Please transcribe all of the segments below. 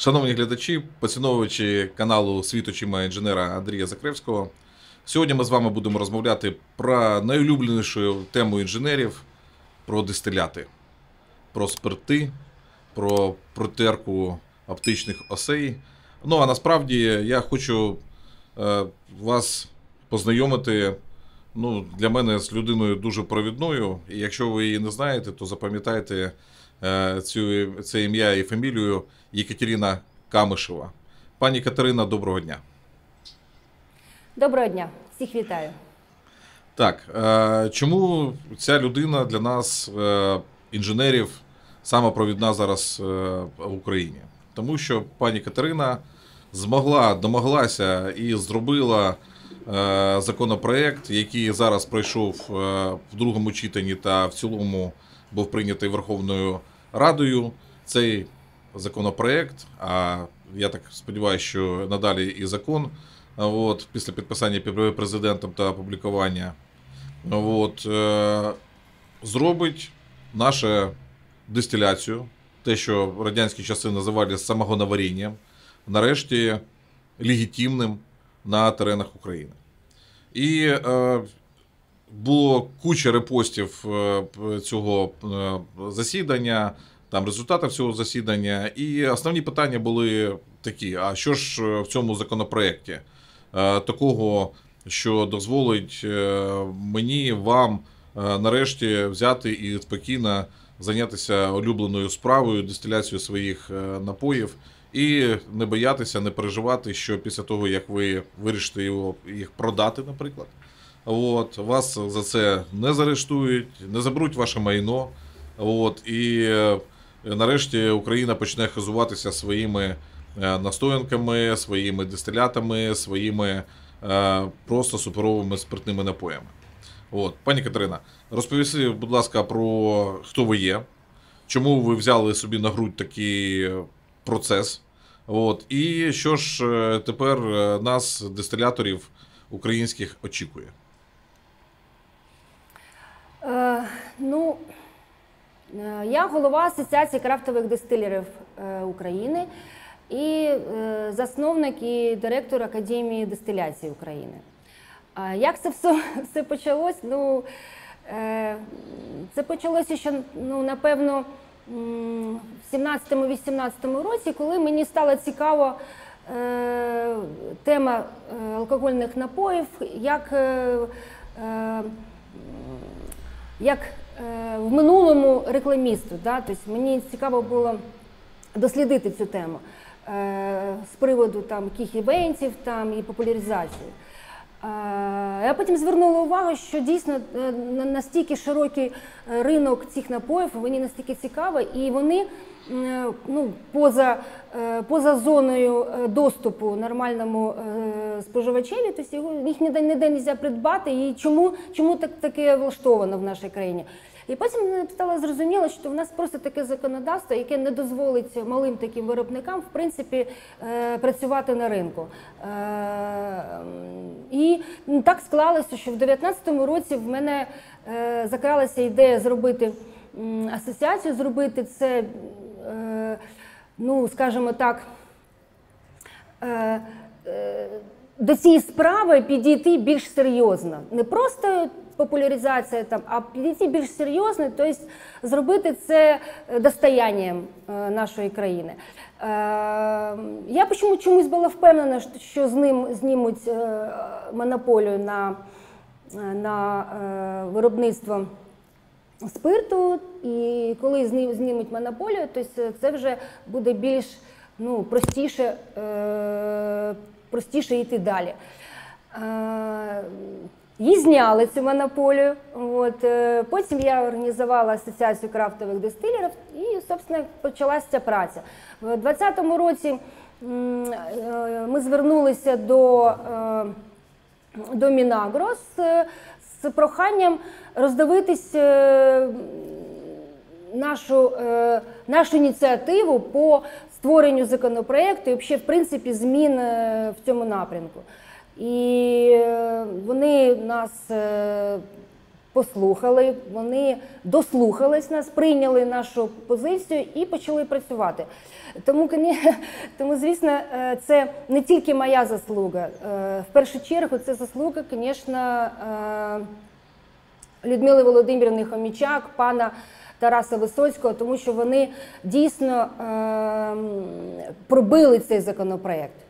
Шановні глядачі, поціновувачі каналу Світ очима інженера Андрія Закревського. Сьогодні ми з вами будемо розмовляти про найулюбленішу тему інженерів про дистиляти, про спирти, про протерку оптичних осей. Ну а насправді я хочу е, вас познайомити ну, для мене з людиною дуже провідною. І якщо ви її не знаєте, то запам'ятайте цю, це ім'я і фамілію Єкатерина Камишева. Пані Катерина, доброго дня. Доброго дня, всіх вітаю. Так, е, чому ця людина для нас, е, інженерів, саме провідна зараз е, в Україні? Тому що пані Катерина змогла, домоглася і зробила е, законопроект, який зараз пройшов е, в другому читанні та в цілому був прийнятий Верховною Радою. Цей законопроект, а я так сподіваюся, що надалі і закон. От, після підписання президентом та опублікування от, е, зробить нашу дистиляцію, те, що в радянські часи називали самогоноварінням, нарешті легітимним на теренах України. І е, було куча репостів е, цього е, засідання, там результатів цього засідання. І основні питання були такі: а що ж е, в цьому законопроекті? Такого, що дозволить мені, вам нарешті взяти і спокійно зайнятися улюбленою справою, дистиляцією своїх напоїв. І не боятися, не переживати, що після того, як ви вирішите його, їх продати, наприклад, от, вас за це не заарештують, не заберуть ваше майно. От, і е, нарешті Україна почне хизуватися своїми е, настоянками, своїми дистилятами, своїми е, просто суперовими спиртними напоями. От, пані Катерина, розповісти, будь ласка, про хто ви є, чому ви взяли собі на грудь такий процес. От, і що ж тепер нас, дистиляторів українських, очікує? Е, ну, е, я голова Асоціації крафтових дистилерів е, України і засновник і директор Академії дистиляції України. Як це все, все почалось? Ну, це почалося ще, ну, напевно, в 17-18 році, коли мені стало цікаво е, тема алкогольних напоїв, як, як е, в минулому рекламісту. Да? Тобто мені цікаво було дослідити цю тему е, з приводу там, яких івентів там, і популяризації. Е, Я потім звернула увагу, що дійсно е, настільки широкий е, ринок цих напоїв, вони настільки цікаві, і вони ну, поза, поза зоною доступу нормальному споживачеві, тобто їх ніде не можна придбати. І чому, чому так таке влаштовано в нашій країні? І потім мені стало зрозуміло, що в нас просто таке законодавство, яке не дозволить малим таким виробникам в принципі е, працювати на ринку. Е, І так склалося, що в 2019 році в мене е, закралася ідея зробити асоціацію, зробити це, ну скажімо так. До цієї справи підійти більш серйозно, не просто популяризація там, а підійти більш серйозно, тобто зробити це достоянням е, нашої країни. Е, Я почому чомусь була впевнена, що- з ним знімуть е, монополію на, на е, виробництво спирту, і коли знімуть монополію, то це вже буде більш ну, простіше, е, простіше йти далі. Е, Її зняли цю монополію. От, е, потім я організувала асоціацію крафтових дистилерів і, собственно, почалася ця праця. У 2020 році е, ми звернулися до. е, до Мінагро з, з проханням роздивитись нашу, нашу ініціативу по створенню законопроекту і взагалі, в принципі, змін в цьому напрямку. І е, вони нас е, послухали, вони дослухались нас, прийняли нашу позицію і почали працювати. Тому, тому звісно, е, це не тільки моя заслуга. В першу чергу це заслуга, звісно, Людмили Володимирівни Хомічак, пана Тараса Висоцького, тому що вони дійсно ем, пробили цей законопроект.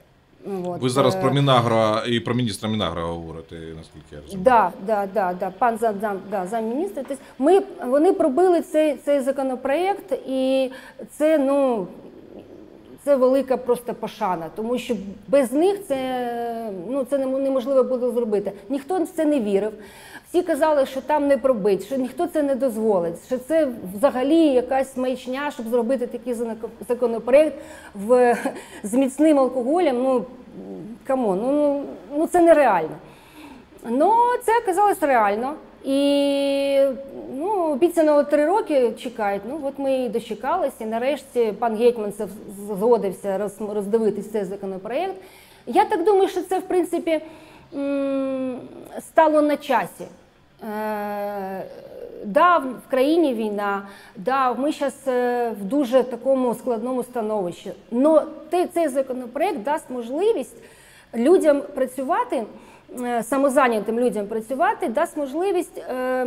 От, Ви зараз е, про Мінагра і про міністра Мінагра говорите, наскільки я розумію. Да, да, да, да. Пан за, зам, да, замміністра. Тобто ми, вони пробили цей, цей законопроект, і це, ну, це велика просто пошана, тому що без них це, ну, це неможливо було зробити. Ніхто в це не вірив. Всі казали, що там не пробить, що ніхто це не дозволить, що це взагалі якась маячня, щоб зробити такий законопроект в, з міцним алкоголем. Ну, come on, ну, ну, ну це нереально. Ну, це оказалось реально. І ну, обіцяно три роки чекають. Ну, от ми і дочекалися. І нарешті пан Гетьманцев згодився роз, роздивитись цей законопроект. Я так думаю, що це, в принципі, стало на часі. Е, Да, в країні війна, да, ми зараз в дуже такому складному становищі. Но цей законопроект дасть можливість людям працювати, е, самозайнятим людям працювати, дасть можливість е,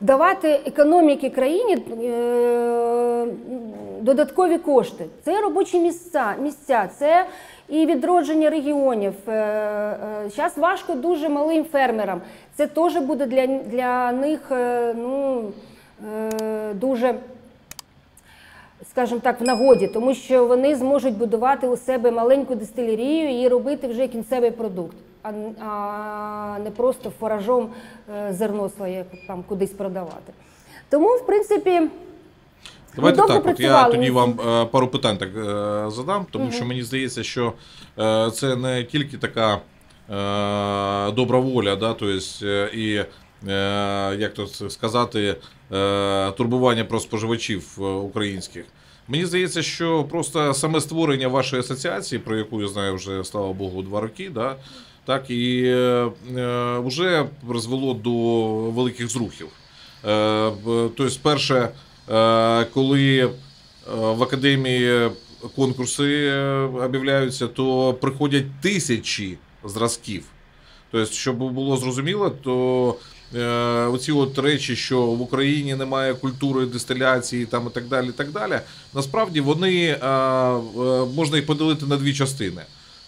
давати економіки країні е, додаткові кошти. Це робочі місця, місця, це і відродження регіонів. Зараз важко дуже малим фермерам. Це теж буде для, для них е, ну, е, дуже скажімо так, в нагоді, тому що вони зможуть будувати у себе маленьку дистилерію і робити вже кінцевий продукт, а, а не просто форажом е, зерно своє там кудись продавати. Тому, в принципі, Давайте так, от я тоді вам е, пару питань так е, задам, тому що мені здається, що е, це не тільки така е, добра воля, да, то есть, е, і е, як то сказати, турбування про споживачів українських. Мені здається, що просто саме створення вашої асоціації, про яку я знаю вже, слава Богу, два роки, да, так і вже призвело до великих зрухів. Тобто, перше, коли в академії конкурси об'являються, то приходять тисячі зразків. Тобто, щоб було зрозуміло, то е, оці от речі, що в Україні немає культури дистиляції там і так далі, і так далі, насправді вони е, е, можна їх поділити на дві частини.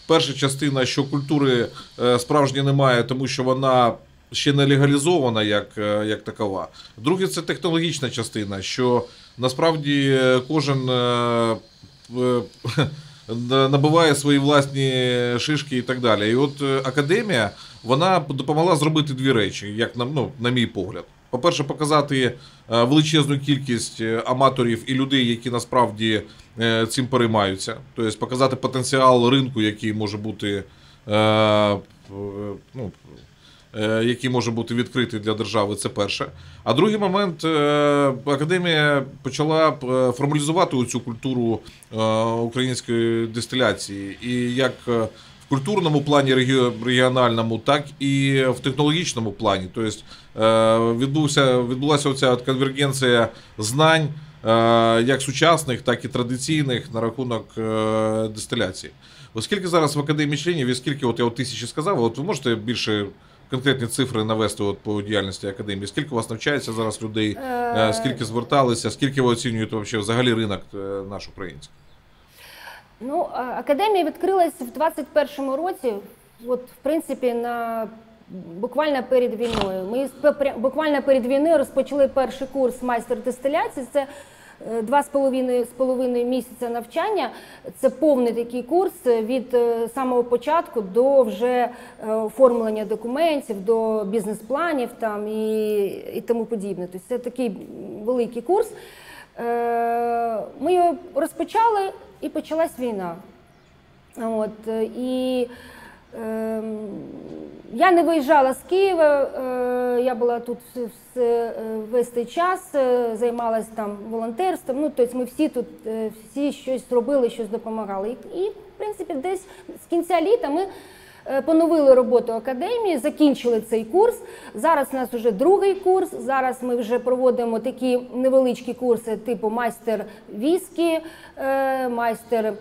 Перша частина, що культури е, справжньої немає, тому що вона ще не легалізована як, е, як такова. Друге, це технологічна частина, що насправді е, кожен набиває свої власні шишки і так далі. І от е, академія вона допомогла зробити дві речі, як на, ну, на мій погляд. По-перше, показати е, величезну кількість е, аматорів і людей, які насправді цим переймаються. Тобто показати потенціал ринку, який може бути, ну, який може бути відкритий для держави, це перше. А другий момент, е, академія почала е, формалізувати цю культуру е, української дистиляції. І як е, в культурному плані регіональному, так і в технологічному плані. Тобто е, відбувся, відбулася оця конвергенція знань, е, як сучасних, так і традиційних на рахунок е, дистиляції. Оскільки зараз в академії членів, і скільки от я от тисячі сказав, от ви можете більше конкретні цифри навести от по діяльності академії? Скільки у вас навчається зараз людей? Е, Е, Скільки зверталися? Скільки ви оцінюєте вообще взагалі ринок е, наш український? Ну, академія відкрилась в 21-му році, от, в принципі, на буквально перед війною. Ми буквально перед війною розпочали перший курс майстер дистиляції. Це два з половиною, з половиною місяця навчання. Це повний такий курс від е, самого початку до вже е, оформлення документів, до бізнес-планів там і, і тому подібне. Тобто це такий великий курс. Е, Ми його розпочали і почалась війна. От, е, і ем, я не виїжджала з Києва, е, я була тут е, весь цей час, е, займалася там волонтерством. Ну, тобто ми всі тут всі щось робили, щось допомагали. І, в принципі, десь з кінця літа ми поновили роботу академії, закінчили цей курс. Зараз у нас вже другий курс. Зараз ми вже проводимо такі невеличкі курси, типу майстер віскі, майстер.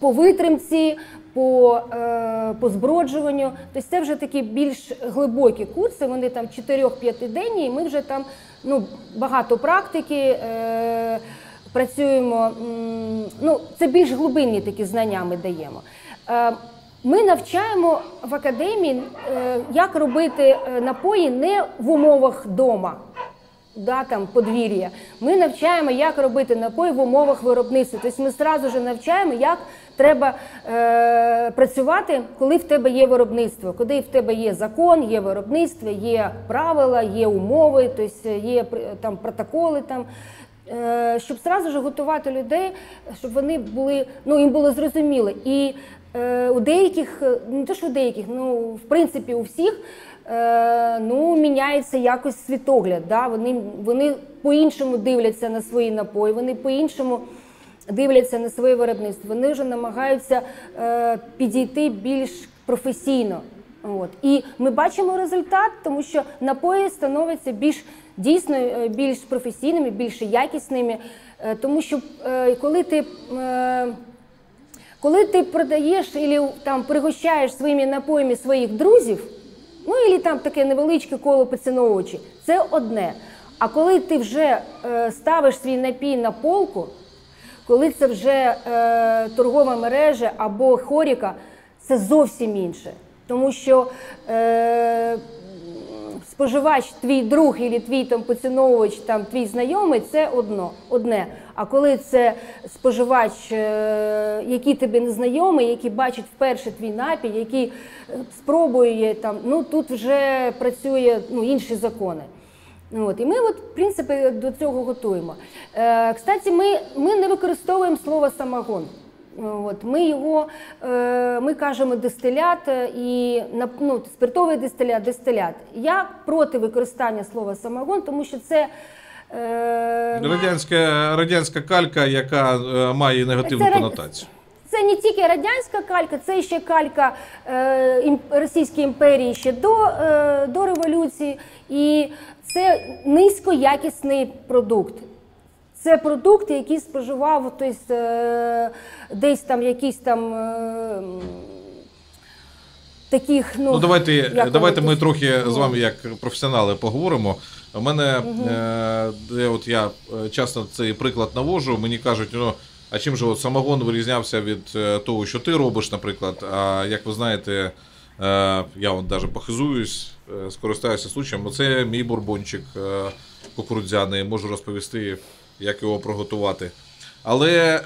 по витримці, по, е, по зброджуванню. Тобто це вже такі більш глибокі курси, вони там 4-5 денні, і ми вже там ну, багато практики. Е, Працюємо, ну це більш глибинні такі знання ми даємо. Е, Ми навчаємо в академії, як робити напої не в умовах дома да, там, подвір'я. Ми навчаємо, як робити напої в умовах виробництва. Тобто ми одразу навчаємо, як треба е, працювати, коли в тебе є виробництво, коли в тебе є закон, є виробництво, є правила, є умови, тобто є там, протоколи. Там. Е, щоб зразу ж готувати людей, щоб вони були, ну їм було зрозуміло. І е, у деяких, не те, що у деяких, ну в принципі у всіх е, ну, міняється якось світогляд. Да? Вони, вони по-іншому дивляться на свої напої, вони по-іншому дивляться на своє виробництво. Вони вже намагаються е, підійти більш професійно. От. І ми бачимо результат, тому що напої становляться більш дійсно е, більш професійними, більш якісними. Е, Тому що е, коли ти е, коли ти продаєш або там пригощаєш своїми напоями своїх друзів, ну і там таке невеличке коло поціновувачів, це одне. А коли ти вже е, ставиш свій напій на полку, коли це вже е, торгова мережа або хоріка, це зовсім інше. Тому що е, споживач, твій друг і твій там поціновувач, там твій знайомий це одно, одне. А коли це споживач, е, який тобі не знайомий, який бачить вперше твій напій, який е, спробує там, ну тут вже працює ну, інші закони. От, і ми, от, в принципі, до цього готуємо. Е, Кстати, ми, ми не використовуємо слово самогон. От, Ми його е, ми кажемо дистилят і ну, спиртовий дистилят, дистилят. Я проти використання слова самогон, тому що це. Е... Радянська радянська калька, яка е, має негативну це, конотацію. Це не тільки радянська калька, це ще калька е, Російської імперії ще до, е, до революції. І це низькоякісний продукт. Це продукти, які споживав тобто, е, десь там якісь там. Е, Таких, ну, ну давайте давайте ми трохи з вами, як професіонали, поговоримо. У мене угу. е, от я часто цей приклад навожу. Мені кажуть, ну а чим же от самогон вирізнявся від того, що ти робиш, наприклад. А як ви знаєте, е, я от навіть похизуюсь, скористаюся случаєм. Оце мій бурбончик е, кукурудзяний, можу розповісти як його приготувати. Але е,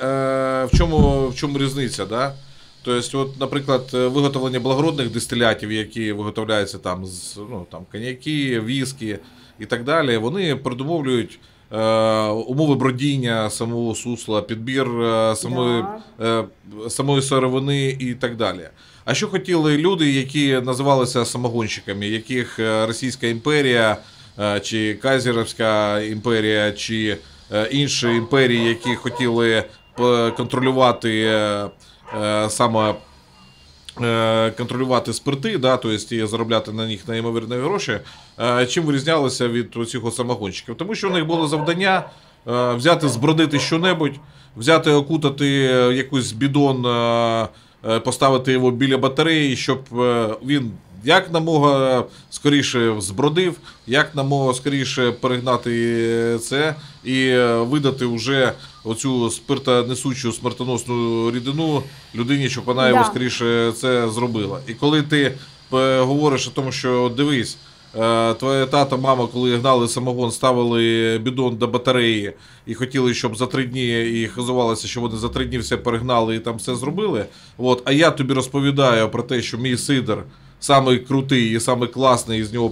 в чому в чому різниця? Да? Тобто, от, наприклад, виготовлення благородних дистилятів, які виготовляються там з ну, там, коньяки, віскі і так далі, вони продумовлюють е, умови бродіння самого сусла, підбір е, самої, е, самої сировини і так далі. А що хотіли люди, які називалися самогонщиками, яких е, Російська імперія, е, чи Кайзеровська імперія, чи Е, інші імперії, які хотіли контролювати саме контролювати спирти, да, тобто заробляти на них неймовірні гроші. Чим вирізнялися від цих самогонщиків? Тому що у них було завдання взяти, збродити щонебудь, взяти, окутати якийсь бідон, поставити його біля батареї, щоб він як намога скоріше збродив, як намога скоріше перегнати це і видати вже оцю спиртонесучу смертоносну рідину людині, щоб вона його скоріше це зробила. І коли ти е, говориш о тому, що дивись. Е, твоя тата, мама, коли гнали самогон, ставили бідон до батареї і хотіли, щоб за три дні і хизувалося, що вони за три дні все перегнали і там все зробили. От, А я тобі розповідаю про те, що мій сидр самий крутий і самий класний, з нього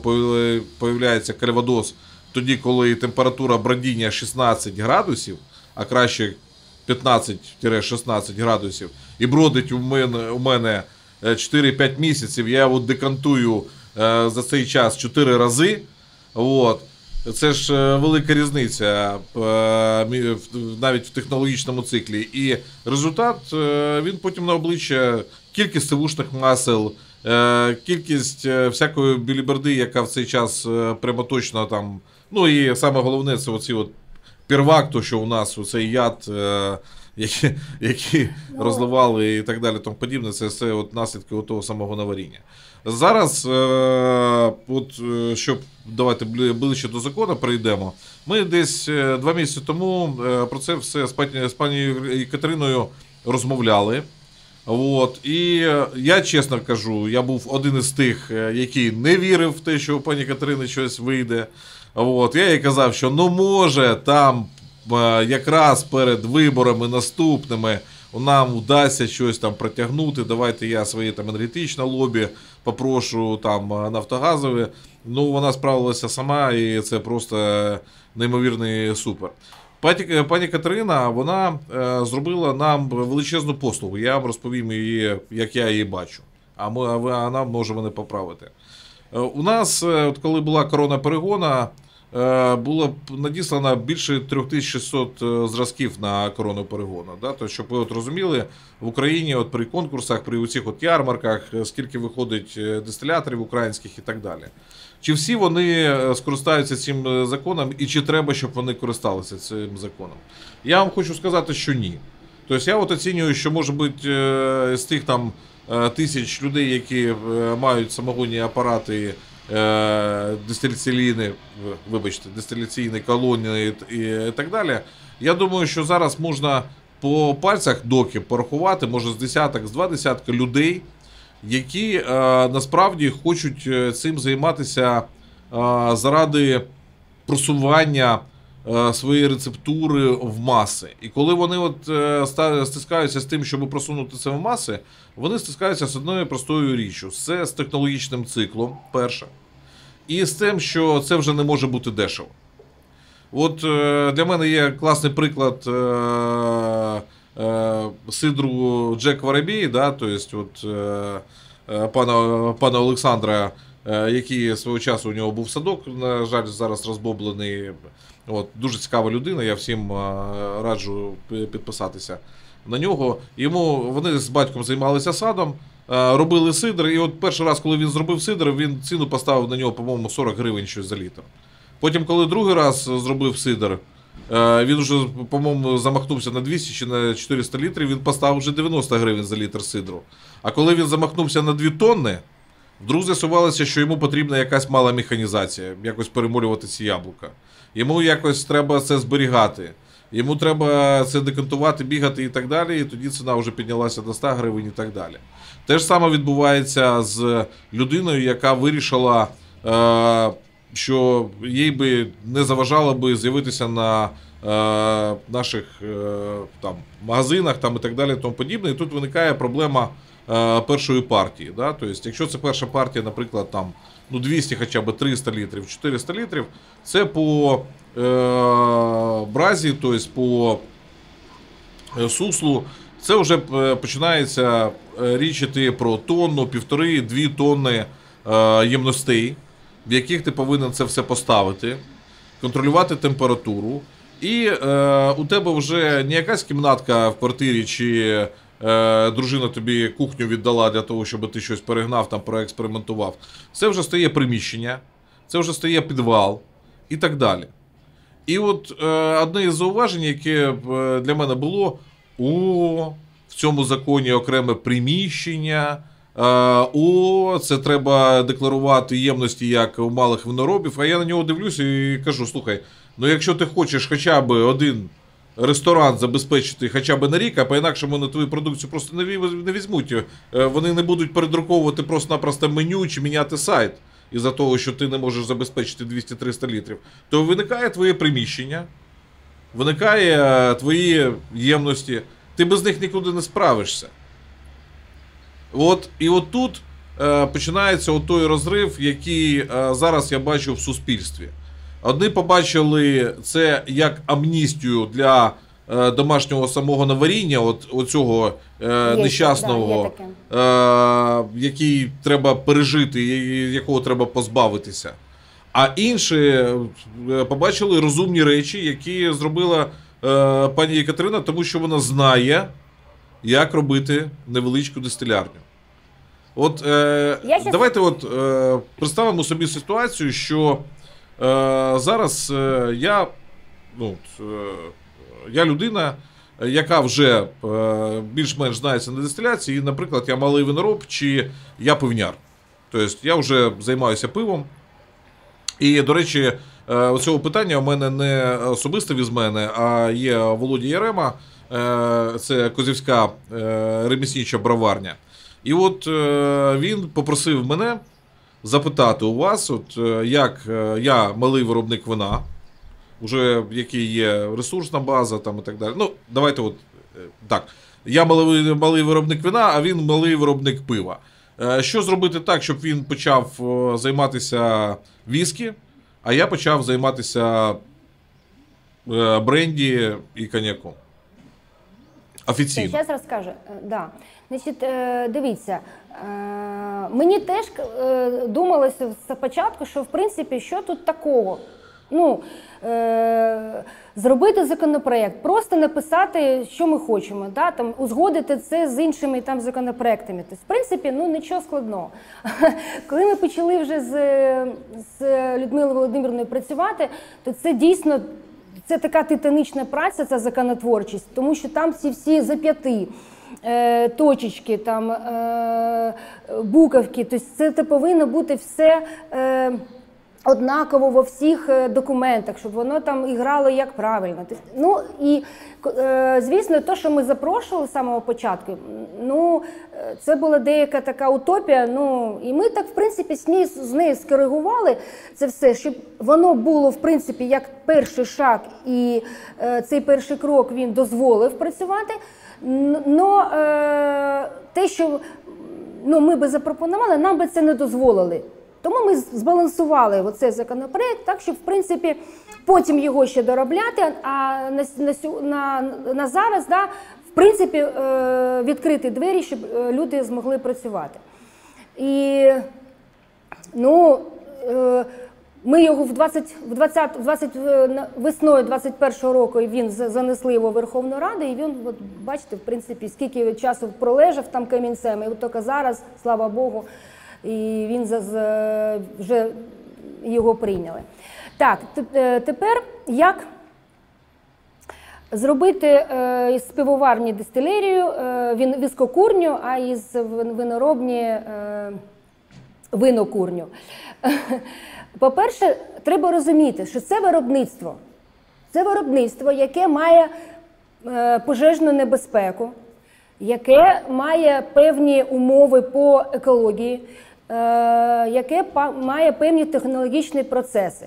появляється кальвадос, тоді, коли температура бродіння 16 градусів, а краще 15-16 градусів, і бродить у мене у мене 4-5 місяців, я його декантую е, за цей час 4 рази. От. Це ж е, велика різниця е, навіть в технологічному циклі. І результат е, він потім на обличчя кількість сивушних масел, е, кількість е, всякої біліберди, яка в цей час е, прямо там. Ну і саме головне, це оці от первак, то що у нас оцей яд, е, які, які Ну. розливали і так далі, тому подібне, це все от наслідки от того самого наваріння. Зараз, е, от, е, щоб давайте ближче до закону перейдемо. Ми десь е, два місяці тому про це все з пані, Катериною розмовляли. От, і я чесно кажу, я був один із тих, який не вірив в те, що у пані Катерини щось вийде. От, я їй казав, що ну може там якраз перед виборами наступними нам вдасться щось там протягнути. Давайте я своє там енергетичне лобі попрошу там е, нафтогазове. Ну вона справилася сама, і це просто неймовірний супер. Пані, пані Катерина, вона е, зробила нам величезну послугу. Я вам розповім її, як я її бачу. А ми, а вона може мене поправити. Е, У нас, е, от коли була корона перегона, е, було п- надіслано більше 3600 е, зразків на корону перегону. Да? Тобто, щоб ви от розуміли, в Україні от при конкурсах, при цих от ярмарках, е, скільки виходить е, дистиляторів українських і так далі. Чи всі вони е, скористаються цим е, законом, і чи треба, щоб вони користалися цим законом? Я вам хочу сказати, що ні. Тобто я от оцінюю, що може бути е, з тих там е, тисяч людей, які е, мають самогонні апарати, е, дистиляційні, вибачте, дистиляційні колонії і, так далі. Я думаю, що зараз можна по пальцях доки порахувати, може з десяток, з два десятка людей, які е, насправді хочуть е, цим займатися е, заради просування е, своєї рецептури в маси. І коли вони от е, стискаються з тим, щоб просунути це в маси, вони стискаються з одною простою річчю: це з технологічним циклом, перше, і з тим, що це вже не може бути дешево. От е, для мене є класний приклад сидру Джек Воробій, да, тобто от, пана, пана Олександра, який свого часу у нього був садок, на жаль, зараз розбоблений. От, дуже цікава людина, я всім раджу підписатися на нього. Йому вони з батьком займалися садом, робили сидр, і от перший раз, коли він зробив сидр, він ціну поставив на нього, по-моєму, 40 гривень щось за літр. Потім, коли другий раз зробив сидр, він вже, по-моєму, замахнувся на 200 чи на 400 літрів, він поставив вже 90 гривень за літр сидру. А коли він замахнувся на 2 тонни, вдруг з'ясувалося, що йому потрібна якась мала механізація, якось перемолювати ці яблука. Йому якось треба це зберігати. Йому треба це декантувати, бігати і так далі, і тоді ціна вже піднялася до 100 гривень і так далі. Те ж саме відбувається з людиною, яка вирішила, е, що їй би не заважало би з'явитися на е, наших е, там, магазинах там, і так далі, і тому подібне. І тут виникає проблема першої партії. Да? Тобто, якщо це перша партія, наприклад, там, ну, 200 хоча б 300 літрів, 400 літрів, це по е, бразі, тобто по е, суслу, це вже е, починається е, річ іти про тонну, півтори, дві тонни е, ємностей, в яких ти повинен це все поставити, контролювати температуру. І е, у тебе вже не якась кімнатка в квартирі, чи е, дружина тобі кухню віддала для того, щоб ти щось перегнав, там проекспериментував. Це вже стає приміщення, це вже стає підвал і так далі. І от е, одне із зауважень, яке е, для мене було: о, в цьому законі окреме приміщення. е, О, це треба декларувати ємності, як у малих виноробів. А я на нього дивлюся і кажу: слухай, ну якщо ти хочеш хоча б один ресторан забезпечити хоча б на рік, а по-інакшому на твою продукцію просто не візьмуть. Е, Вони не будуть передруковувати просто-напросто меню чи міняти сайт із-за того, що ти не можеш забезпечити 200-300 літрів, то виникає твоє приміщення, виникає е, твої ємності, ти без них нікуди не справишся. От, і от тут е, починається той розрив, який зараз я бачу в суспільстві. Одні побачили це як амністію для е, домашнього самого наваріння, от оцього е, Є, нещасного, да, е, який треба пережити, якого треба позбавитися. А інші е, побачили розумні речі, які зробила е, пані Катерина, тому що вона знає, як робити невеличку дистилярню. От е, давайте от, е, представимо собі ситуацію, що зараз е, я, ну, е, я людина, яка вже е, більш-менш знається на дистиляції, і, наприклад, я малий винороб чи я пивняр. Тобто я вже займаюся пивом. І, до речі, е, цього питання у мене не особисто від мене, а є Володя Ярема, е, це Козівська е, реміснича броварня. І от е, він попросив мене запитати у вас, от е, як е, я малий виробник вина, уже який є ресурсна база там і так далі. Ну, давайте от е, так. Я малий, малий виробник вина, а він малий виробник пива. Що зробити так, щоб він почав займатися віскі, а я почав займатися бренді і коньяком? Офіційно. Зараз розкажу. Да. Значить, дивіться, мені теж е, думалося спочатку, що в принципі, що тут такого? Ну, е, зробити законопроект, просто написати, що ми хочемо, да, там, узгодити це з іншими там, законопроектами. Тобто, в принципі, ну нічого складного. Коли ми почали вже з, з Людмилою Володимирівною працювати, то це дійсно це така титанічна праця, ця законотворчість, тому що там ці всі зап'яти. Е, точечки, там, е, буковки, тобто це, повинно бути все е, однаково во всіх документах, щоб воно там і грало як правильно. Ну і звісно, те, що ми запрошували з самого початку, ну це була деяка така утопія. Ну і ми так, в принципі, з нею, скоригували це все, щоб воно було в принципі як перший шаг, і цей перший крок він дозволив працювати. Но е, те, що ну, ми би запропонували, нам би це не дозволили. Тому ми збалансували оцей законопроект так, щоб в принципі потім його ще доробляти. А на, на, на, зараз, да, в принципі, е, відкрити двері, щоб е, люди змогли працювати. І ну, ми його в 20, в 20, в 20 е, весною 21-го року він занесли його в Верховну Раду, і він, от, бачите, в принципі, скільки часу пролежав там камінцем, і от тільки зараз, слава Богу, і він вже його прийняли. Так, е, тепер як зробити е, із пивоварні дистилерію, е, він віскокурню, а із виноробні винокурню. По-перше, треба розуміти, що це виробництво. Це виробництво, яке має е, пожежну небезпеку, яке має певні умови по екології, е, яке має певні технологічні процеси.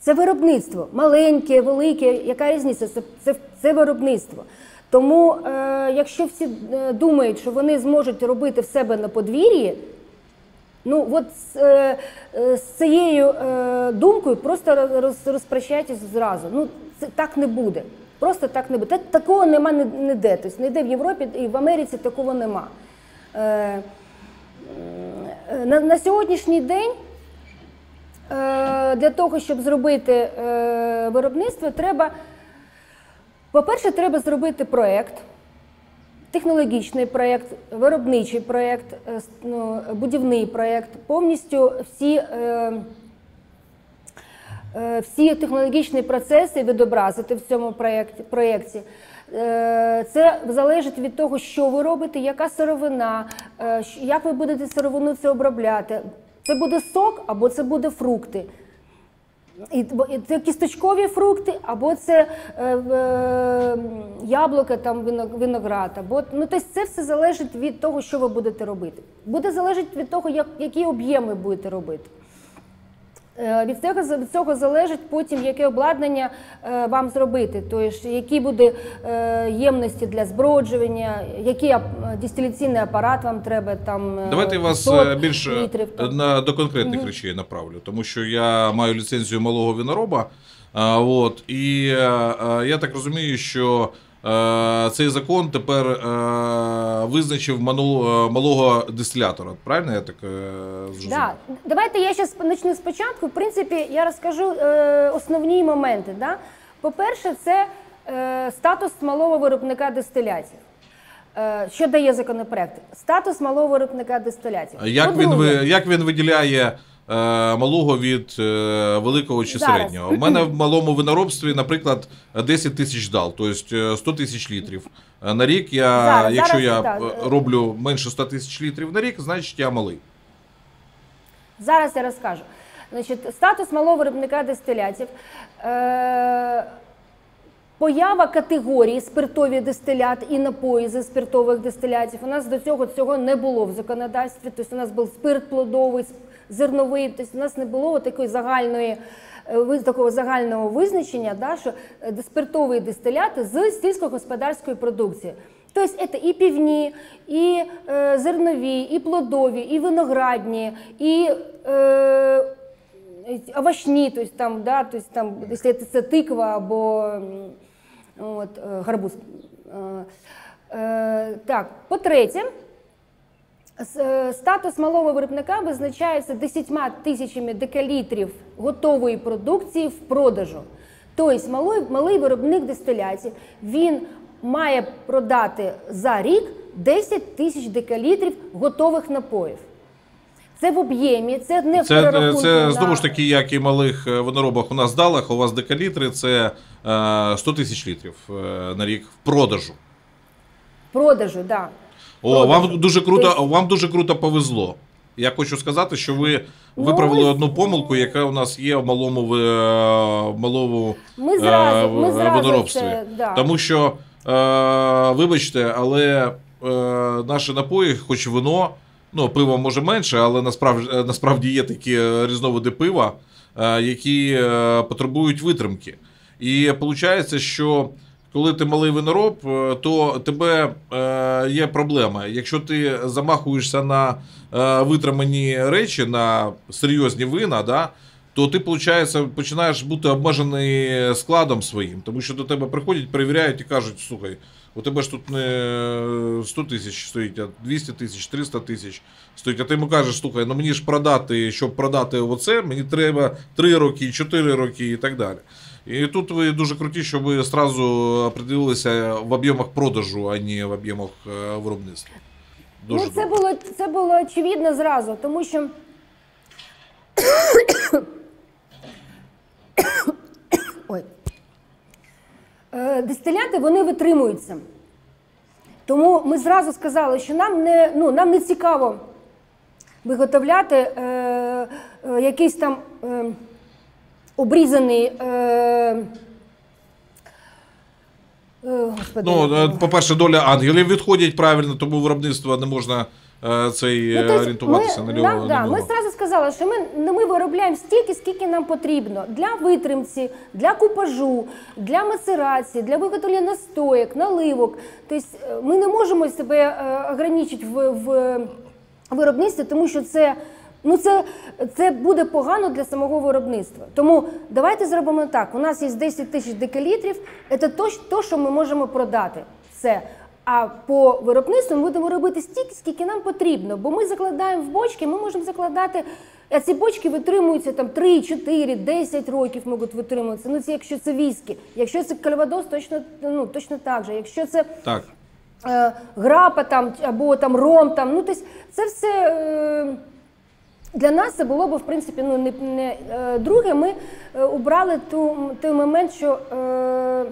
Це виробництво, маленьке, велике, яка різниця? Це, це, це виробництво. Тому, е, якщо всі е, думають, що вони зможуть робити в себе на подвір'ї, Ну, от з, е, з цією е, думкою просто роз, розпрощайтесь зразу. Ну, це так не буде. Просто так не буде. Такого нема ніде. Тобто ніде в Європі і в Америці такого нема. Е, е, на, на сьогоднішній день е, для того, щоб зробити е, виробництво, треба, по-перше, треба зробити проєкт технологічний проєкт, виробничий проєкт, е, ну, будівний проєкт, повністю всі, е, е, всі технологічні процеси відобразити в цьому проєкті. Це залежить від того, що ви робите, яка сировина, як ви будете сировину це обробляти. Це буде сок або це буде фрукти. І, це кісточкові фрукти, або це е, е, яблука, там вино- виноград, або ну тобто це все залежить від того, що ви будете робити. Буде залежати від того, як, які об'єми будете робити. Е, Від цього, від цього залежить потім, яке обладнання е, вам зробити, тобто які буде е, ємності для зброджування, який дистиляційний апарат вам треба там. Давайте я вас 100 е, більш е, літрів, на, до конкретних речей направлю, тому що я маю ліцензію малого винороба. А, от, і я так розумію, що цей закон тепер е, визначив е, малого дистилятора. Правильно я так е, зрозумів? Да. Давайте я зараз почну спочатку. В принципі, я розкажу е, основні моменти. Да? По-перше, це е, статус малого виробника дистилятів. Е, що дає законопроект? Статус малого виробника дистилятів. Як він, ви- як він виділяє е, малого від е, великого чи Зараз. середнього? У мене в малому виноробстві, наприклад, 10 тисяч дал, тобто е, 100 тисяч літрів. Е, На рік я, Зараз, якщо зараз, я так. е, роблю менше 100 тисяч літрів на рік, значить я малий. Зараз я розкажу. Значить, статус малого виробника дистилятів. Е, Поява категорії спиртові дистиляти і напої зі спиртових дистилятів. У нас до цього цього не було в законодавстві. Тобто у нас був спирт плодовий, зерновий. Тобто у нас не було такої загальної е, такого загального визначення, да, що е, спиртові дистиляти з сільськогосподарської продукції. Тобто це і півні, і е, зернові, і плодові, і виноградні, і е, овощні, то есть там, да, то есть там, якщо це тиква або от, е, гарбуз. Е, е, Так, по-третє, статус малого виробника визначається 10 тисячами декалітрів готової продукції в продажу. Тобто малий, малий виробник дистилятів, він має продати за рік 10 тисяч декалітрів готових напоїв. Це в об'ємі, це не в Це, е, перерахунку це на- знову ж таки, як і малих е, виноробах у нас далах, у вас декалітри це е, 100 тисяч літрів е, на рік в продажу. продажу, да. О, вам дуже круто, Тобто- вам дуже круто повезло. Я хочу сказати, що ви виправили одну помилку, яка у нас є в малому е, в малому Ми зразу- е, ми зразу це, да. Тому що, е, вибачте, але е, наші напої, хоч вино, ну пиво може менше, але насправді, е, насправді є такі е, різновиди пива, е, які е, потребують витримки. І виходить, що коли ти малий винороб, е, то тебе е, є проблема. Якщо ти замахуєшся на е, витримані речі, на серйозні вина, да, то ти, виходить, починаєш бути обмежений складом своїм, тому що до тебе приходять, перевіряють і кажуть, слухай, у тебе ж тут не 100 тисяч стоїть, а 200 тисяч, 300 тисяч стоїть. А ти йому кажеш, слухай, ну мені ж продати, щоб продати оце, мені треба 3 роки, 4 роки і так далі. І тут ви дуже круті, що ви одразу определилися в об'ємах продажу, а не в об'ємах е, виробництва. Дуже ну, це добре. було, це було очевидно зразу, тому що. Ой. Е, Дистиляти вони витримуються. Тому ми зразу сказали, що нам не, ну, нам не цікаво виготовляти е, е, якийсь там е, обрізаний. Е, е, господи, Ну, е, по-перше, доля ангелів відходять правильно, тому виробництво не можна е, цей Ну, орієнтуватися ми, на нього. да, ми зразу сказали, що ми, ну, ми виробляємо стільки, скільки нам потрібно для витримці, для купажу, для мацерації, для виготовлення настоєк, наливок. Тобто ми не можемо себе ограничити в, в виробництві, тому що це. Ну, це, це буде погано для самого виробництва. Тому давайте зробимо так. У нас є 10 тисяч декалітрів, це то, то, що ми можемо продати. Все. А по виробництву ми будемо робити стільки, скільки нам потрібно. Бо ми закладаємо в бочки, ми можемо закладати. А ці бочки витримуються там 3, 4, 10 років можуть витримуватися. Ну, це якщо це віскі. Якщо це кальвадос, точно, ну, точно так же. Якщо це Так. е, грапа там, або там ром, там, ну, тобто це все. Е, для нас це було б, в принципі, ну, не, не е, друге, ми е, убрали ту, той момент, що е,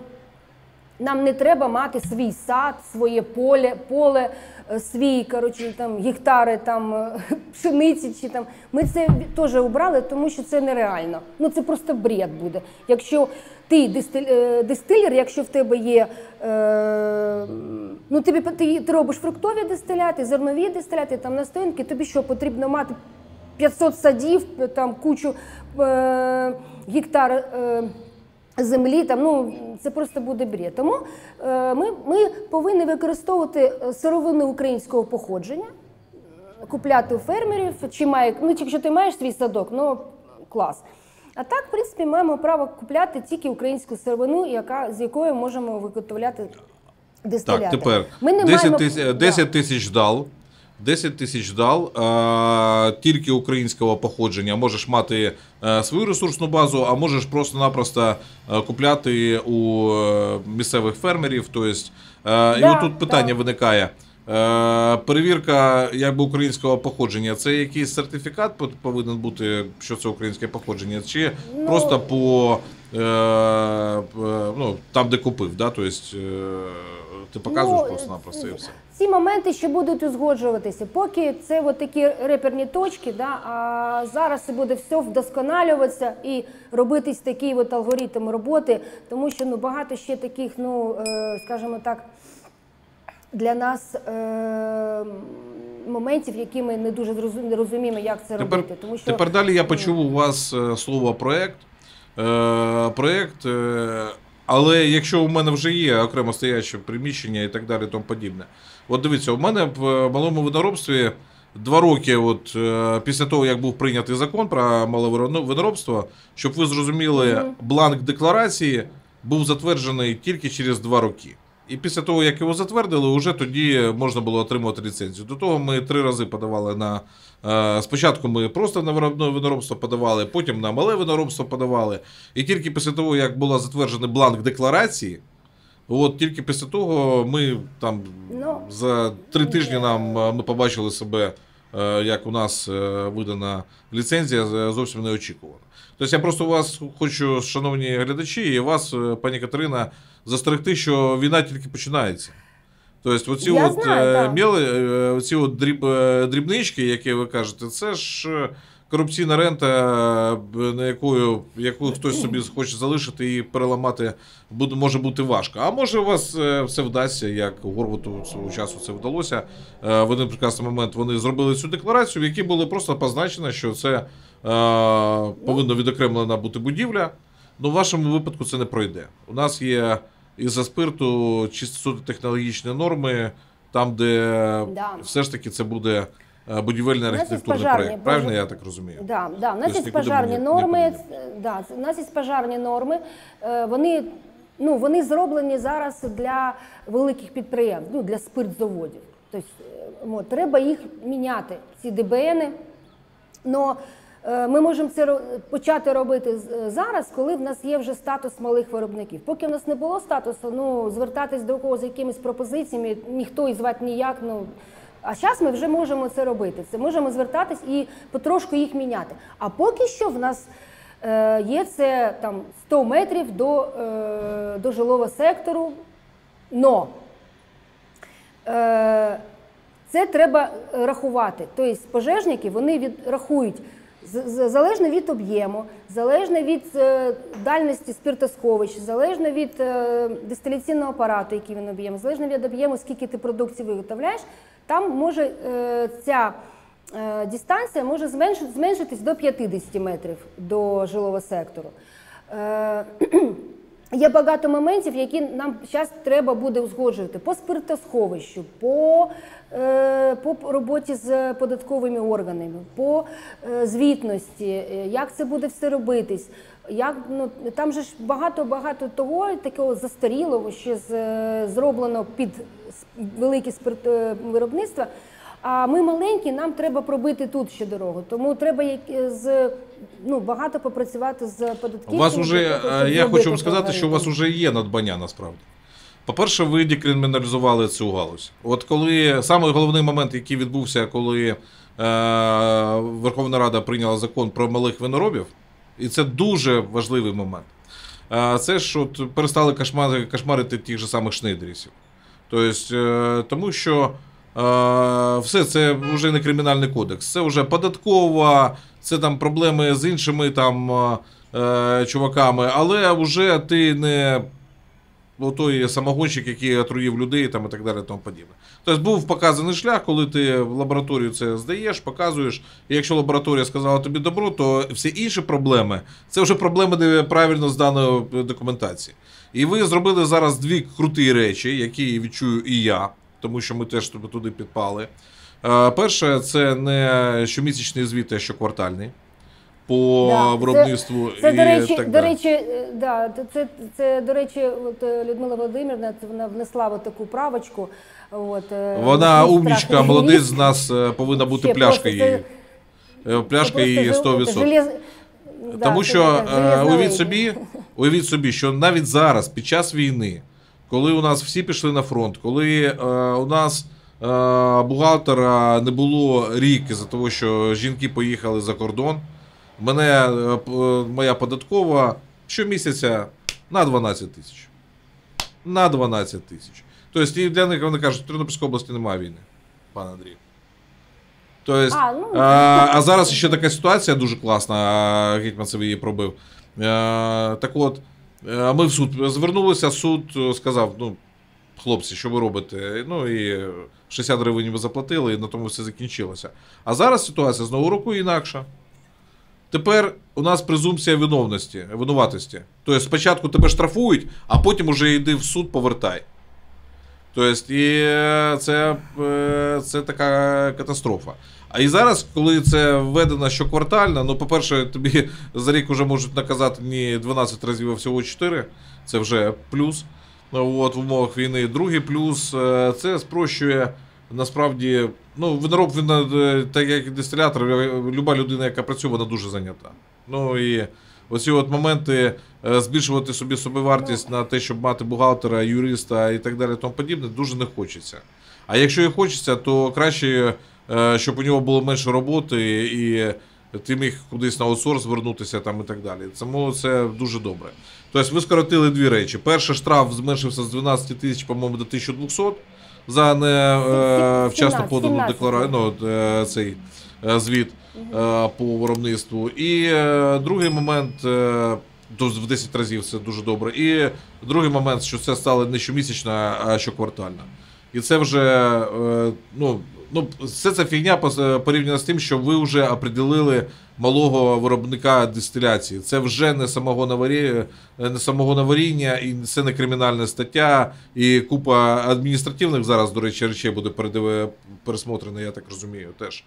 нам не треба мати свій сад, своє поле, поле, е, свій коротше, там, гектари там, е, пшениці. Чи, там. Ми це теж убрали, тому що це нереально. Ну це просто бред буде. Якщо ти е, дистилер, якщо в тебе є. Е, ну, тобі, ти, ти робиш фруктові дистиляти, зернові дистиляти, там настоянки, тобі що потрібно мати 500 садів, там кучу е, гектар е, землі. Там, ну, це просто буде бред. Тому е, ми, ми повинні використовувати е, сировини українського походження, купляти у фермерів, чи має, ну, якщо ти маєш свій садок, ну клас. А так, в принципі, маємо право купляти тільки українську сировину, яка, з якої можемо виготовляти дистилятори. Так, тепер Ми не 10 маємо... тисяч, Да. 10 тисяч дал. 10 тисяч дал, а, тільки українського походження. Можеш мати е, свою ресурсну базу, а можеш просто-напросто е, купляти у е, місцевих фермерів. Тобто, е, і Да, отут питання да. виникає. Перевірка якби українського походження. Це якийсь сертифікат повинен бути, що це українське походження, чи Ну, просто по ну, там, де купив, да? тобто, ти показуєш Ну, просто-напросто і все. Ці моменти ще будуть узгоджуватися. Поки це от такі реперні точки, да, а зараз це буде все вдосконалюватися і робитись такий от алгоритм роботи, тому що ну, багато ще таких, ну, е, скажімо так, для нас е, моментів, які ми не дуже не розуміємо, як це Тепер, робити. Тому що тепер далі я почув у вас е, слово проект. Е, проект, е, але якщо у мене вже є окремо стояче приміщення і так далі, тому подібне. От дивіться, у мене в е, малому виноробстві два роки, от, е, після того, як був прийнятий закон про мале виноробство, щоб ви зрозуміли, бланк декларації був затверджений тільки через два роки. І після того, як його затвердили, вже тоді можна було отримувати ліцензію. До того ми три рази подавали на. е, Спочатку ми просто на виробне виноробство подавали, потім на мале виноробство подавали. І тільки після того, як був затверджений бланк декларації, от тільки після того ми там Ну, за три тижні нам е, ми побачили себе, е, як у нас е, видана ліцензія, зовсім не очікувано. Тобто я просто вас хочу, шановні глядачі, і вас, пані Катерина, застерегти, що війна тільки починається. Тобто, оці Я от, знаю, міли, оці от дріб, дрібнички, які ви кажете, це ж корупційна рента, е, на якою, яку хтось собі хоче залишити і переламати буде, може бути важко. А може у вас е, все вдасться, як Горвату свого часу це вдалося. Е, В один прекрасний момент вони зробили цю декларацію, в якій було просто позначено, що це е, повинна відокремлена бути будівля. Ну, в вашому випадку це не пройде. У нас є із-за спирту чисто технологічні норми, там, де Да. все ж таки це буде будівельний У нас архітектурний проєкт. Правильно я так розумію? Да, да. У нас Тобто є пожарні норми. е, Да, у нас є пожарні норми. Е, Вони, ну, вони зроблені зараз для великих підприємств, ну, для спиртзаводів. Тобто, е, треба їх міняти, ці ДБНи. Но е, ми можемо це почати робити е, зараз, коли в нас є вже статус малих виробників. Поки в нас не було статусу, ну звертатись до когось з якимись пропозиціями, ніхто і звати ніяк. Ну а зараз ми вже можемо це робити. Це можемо звертатись і потрошку їх міняти. А поки що в нас е, є це там 100 метрів до, е, до жилого сектору. Но Е, Це треба рахувати. Тобто пожежники вони від, рахують з- з- залежно від об'єму, залежно від е, дальності спиртосховищ, залежно від е, дистиляційного апарату, який він об'єм, залежно від об'єму, скільки ти продукції виготовляєш, там може е, ця дистанція може зменшитись до 50 метрів до жилого сектору. Є багато моментів, які нам зараз треба буде узгоджувати по спиртосховищу, по, е, по роботі з податковими органами, по е, звітності, е, як це буде все робитись. Як, ну, там же ж багато-багато того такого застарілого, що з, е, зроблено під великі спирт, е, виробництва. А ми маленькі, нам треба пробити тут ще дорогу. Тому треба як- з, ну, багато попрацювати з податківцями. У вас уже, е, я хочу вам сказати, що у вас вже є надбання насправді. По-перше, ви декриміналізували цю галузь. От коли саме головний момент, який відбувся, коли е, Верховна Рада прийняла закон про малих виноробів, і це дуже важливий момент. Е, це ж от перестали кошмари, кошмарити тих же самих шнейдерісів. Тобто, е, тому що е, все це вже не кримінальний кодекс, це вже податкова, це там проблеми з іншими там е, е, чуваками, але вже ти не той самогонщик, який отруїв людей там, і так далі. Тому подібне. Тобто був показаний шлях, коли ти в лабораторію це здаєш, показуєш. І якщо лабораторія сказала тобі добро, то всі інші проблеми це вже проблеми неправильно зданої документації. І ви зробили зараз дві круті речі, які відчую і я, тому що ми теж туди підпали. Е, Перше, це не щомісячний звіт, а щоквартальний. по Да, виробництву Це, і до речі, так до речі, е, да, це- це, це, до речі, от е, Людмила Володимирівна вона внесла от таку правочку. От, Вона умнічка, молодець, з нас повинна бути Ще пляшка її. це- Пляшка її просто 100%. желез- Тому це що уявіть собі, уявіть собі, що навіть зараз, під час війни, коли у нас всі пішли на фронт, коли е, у нас е, бухгалтера не було рік із-за того, що жінки поїхали за кордон, мене е, е, моя податкова щомісяця на 12 тисяч. На 12 тисяч. Тобто, і для них вони кажуть, в Тернопільській області немає війни, пан Андрій. Тобто, А, ну. а, а зараз ще така ситуація дуже класна, а, Гетьманцев її пробив. Е, так от, е, ми в суд звернулися, суд е, сказав: ну, хлопці, що ви робите? Ну і 60 гривень ви заплатили, і на тому все закінчилося. А зараз ситуація з нового року інакша. Тепер у нас презумпція виновності, винуватості. Тобто спочатку тебе штрафують, а потім уже йди в суд, повертай. Тобто, і е, це, е, це така катастрофа. А і зараз, коли це введено щоквартально, ну, по-перше, тобі за рік вже можуть наказати не 12 разів, а всього 4. Це вже плюс. Ну, от, в умовах війни. Другий плюс це спрощує насправді. Ну, винороб, він, так як дистилятор, е, люба людина, яка працює, вона дуже зайнята. Ну і оці от моменти е, збільшувати собі собівартість на те, щоб мати бухгалтера, юриста і так далі, тому подібне, дуже не хочеться. А якщо і хочеться, то краще, е, щоб у нього було менше роботи і ти міг кудись на аутсорс звернутися там і так далі. Тому це дуже добре. Тобто ви скоротили дві речі. Перший штраф зменшився з 12 тисяч, по-моєму, до 1200 за не е, вчасно подану 17. декларацію, ну, е, цей е, звіт по виробництву. І е, другий момент. е, в 10 разів це дуже добре. І другий момент, що це стало не щомісячно, а щоквартально. І це вже е, ну, ну, все це фігня порівняно з тим, що ви вже определили малого виробника дистиляції. Це вже не самогоноварі- не самогоноваріння, і це не кримінальна стаття, і купа адміністративних зараз, до речі, речей буде пересмотрена, я так розумію, теж е,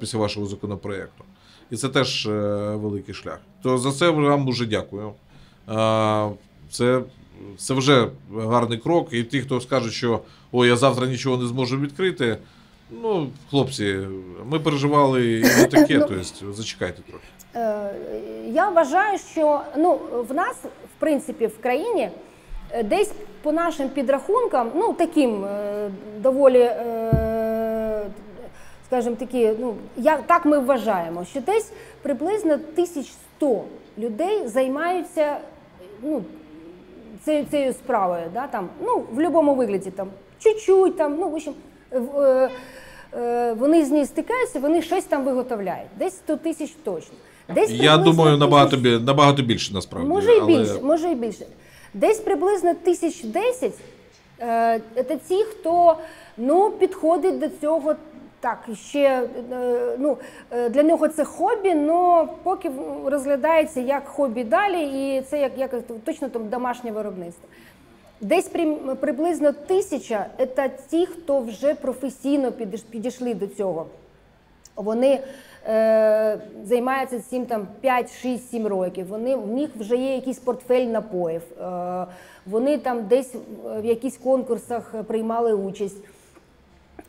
після вашого законопроекту. І це теж е, великий шлях. То за це вам дуже дякую. Е, Це, це вже гарний крок. І ті, хто скаже, що ой, я завтра нічого не зможу відкрити. Ну, хлопці, ми переживали і не таке, Ну. тобто зачекайте трохи. Е, Я вважаю, що ну, в нас, в принципі, в країні е, десь по нашим підрахункам, ну таким е, доволі, е, скажімо такі, ну як так ми вважаємо, що десь приблизно 1100 людей займаються ну, цією, цією справою, да, там, ну, в будь-якому вигляді, там, чуть-чуть, там, ну, в общем, е, е, вони з нею стикаються, вони щось там виготовляють. Десь 100 тисяч точно. Десь Я думаю, набагато, бі- набагато більше насправді. Може і але- більше, може і більше. Десь приблизно тисяч десять е, це ті, хто ну, підходить до цього так, ще е, ну, е, для нього це хобі, але поки розглядається як хобі далі, і це як, як точно там домашнє виробництво. Десь при- приблизно тисяча це ті, хто вже професійно підійшли до цього. Вони е, займаються цим там 5, 6, 7 років. Вони, в них вже є якийсь портфель напоїв. Е, вони там десь в якихось конкурсах приймали участь.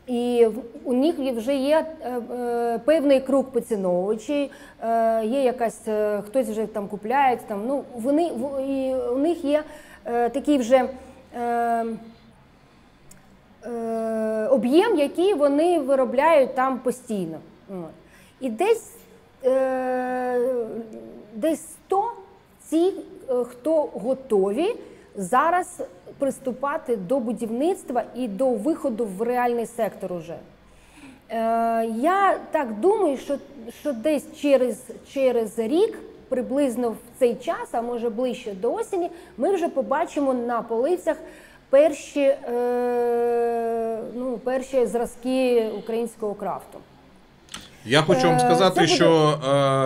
І у них вже є е, е, певний круг поціновувачів, е, є якась, хтось вже там купляє, там, ну, вони, і у них є такий вже е, е, об'єм, який вони виробляють там постійно. І десь, е, десь 100 ці, хто готові зараз приступати до будівництва і до виходу в реальний сектор уже. Е, я так думаю, що, що десь через, через рік, приблизно в цей час, а може ближче до осені, ми вже побачимо на полицях перші, е, ну, перші зразки українського крафту. Я хочу вам Е, сказати, буде- що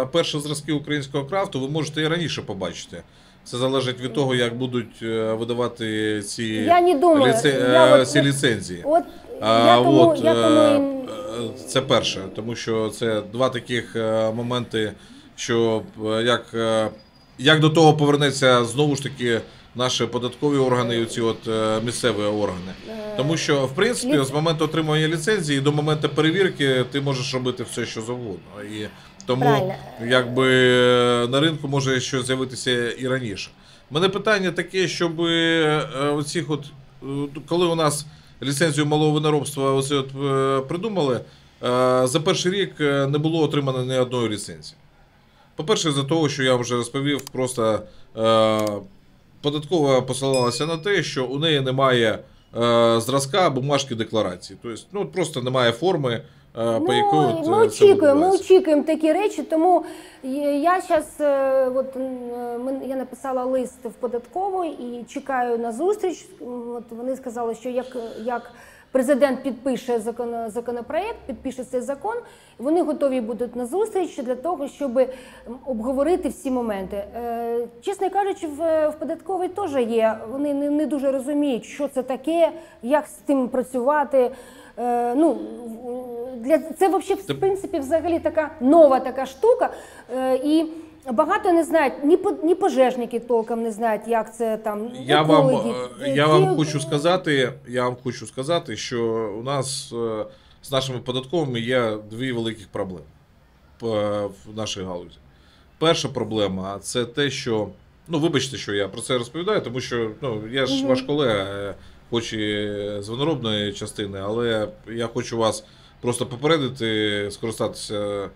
е, перші зразки українського крафту ви можете і раніше побачити. Це залежить від того, як будуть е, видавати ці, Я не думаю, ліце- я е, от- ці ліцензії. От А, я тому, от, я тому е, е, це перше, тому що це два таких моменти, що як, як до того повернеться знову ж таки наші податкові органи і ці от місцеві органи. Тому що, в принципі, з моменту отримання ліцензії до моменту перевірки ти можеш робити все, що завгодно. І тому Правильно. якби е, на ринку може щось з'явитися і раніше. У мене питання таке, щоб е, оцих от, е, коли у нас ліцензію малого виноробства оце от придумали, за перший рік не було отримано ні одної ліцензії. По-перше, за того, що я вже розповів, просто податкова посилалася на те, що у неї немає зразка бумажки декларації. Тобто, ну, просто немає форми, по якій Ну, от, ми е, очікуємо, ми очікуємо такі речі, тому я зараз от, м, я написала лист в податкову і чекаю на зустріч. От вони сказали, що як, як президент підпише закон, законопроект, підпише цей закон, вони готові будуть на зустріч для того, щоб обговорити всі моменти. Е, Чесно кажучи, в, в податковій теж є. Вони не, не дуже розуміють, що це таке, як з тим працювати. Е, ну, для це вообще, в принципі взагалі така нова така штука. Е, і багато не знають, ні, ні пожежники толком не знають, як це там. Я вам, екологи, е, е, я ті- вам хочу сказати, я вам хочу сказати, що у нас е, з нашими податковими є дві великих проблеми в нашій галузі. Перша проблема це те, що. Ну, вибачте, що я про це розповідаю, тому що ну, я ж Мгм. ваш колега, хоч і з виноробної частини, але я хочу вас просто попередити, скористатися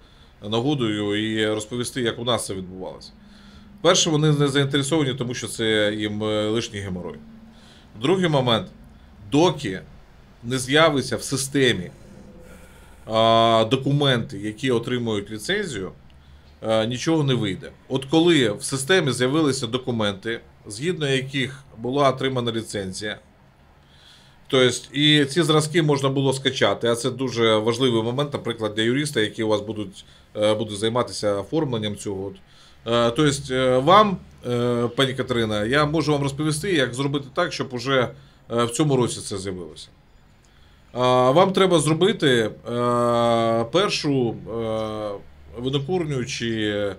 нагодою і розповісти, як у нас це відбувалося. Перше, вони не заінтересовані, тому що це їм е, лишній геморой. Другий момент, доки не з'явиться в системі а, документи, які отримують ліцензію, а, нічого не вийде. От коли в системі з'явилися документи, згідно яких була отримана ліцензія, Тобто, і ці зразки можна було скачати, а це дуже важливий момент, наприклад, для юриста, які у вас будуть, е, будуть займатися оформленням цього. Е, Тобто, е, вам, пані Катерина, я можу вам розповісти, як зробити так, щоб уже в цьому році це з'явилося. Вам треба зробити першу винокурню чи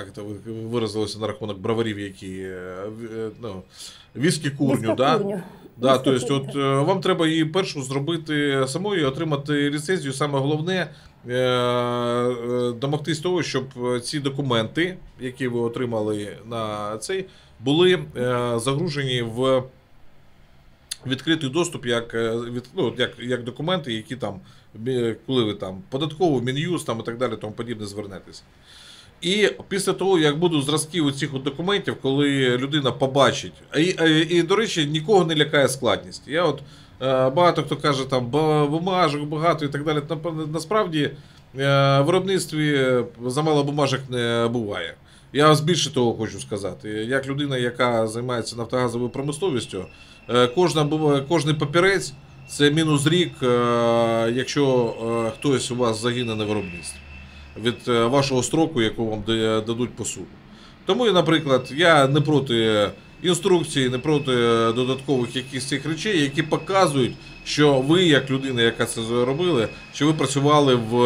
як це ви- виразилося на рахунок броварів, які е, е, ну, віскі курню, да? Віскокурню. Да, то есть, от, е, вам треба її першу зробити самою, і отримати ліцензію. Саме головне домогтись того, щоб ці документи, які ви отримали на цей, були загружені в відкритий доступ, як, від, ну, як, як документи, які там, коли ви там податково, мін'юз там і так далі, тому подібне звернетеся. І після того, як будуть зразки оцих от документів, коли людина побачить, і, і, і, до речі, нікого не лякає складність. Я от е, багато хто каже, там бумажок багато і так далі. Насправді е, в виробництві замало бумажок не буває. Я більше того хочу сказати. Як людина, яка займається нафтогазовою промисловістю, е, кожна, кожний папірець це мінус рік, е, якщо е, хтось у вас загине на виробництві від е, вашого строку, яку вам дадуть по суду. Тому, наприклад, я не проти інструкції, не проти додаткових якихось цих речей, які показують, що ви, як людина, яка це зробили, що ви працювали в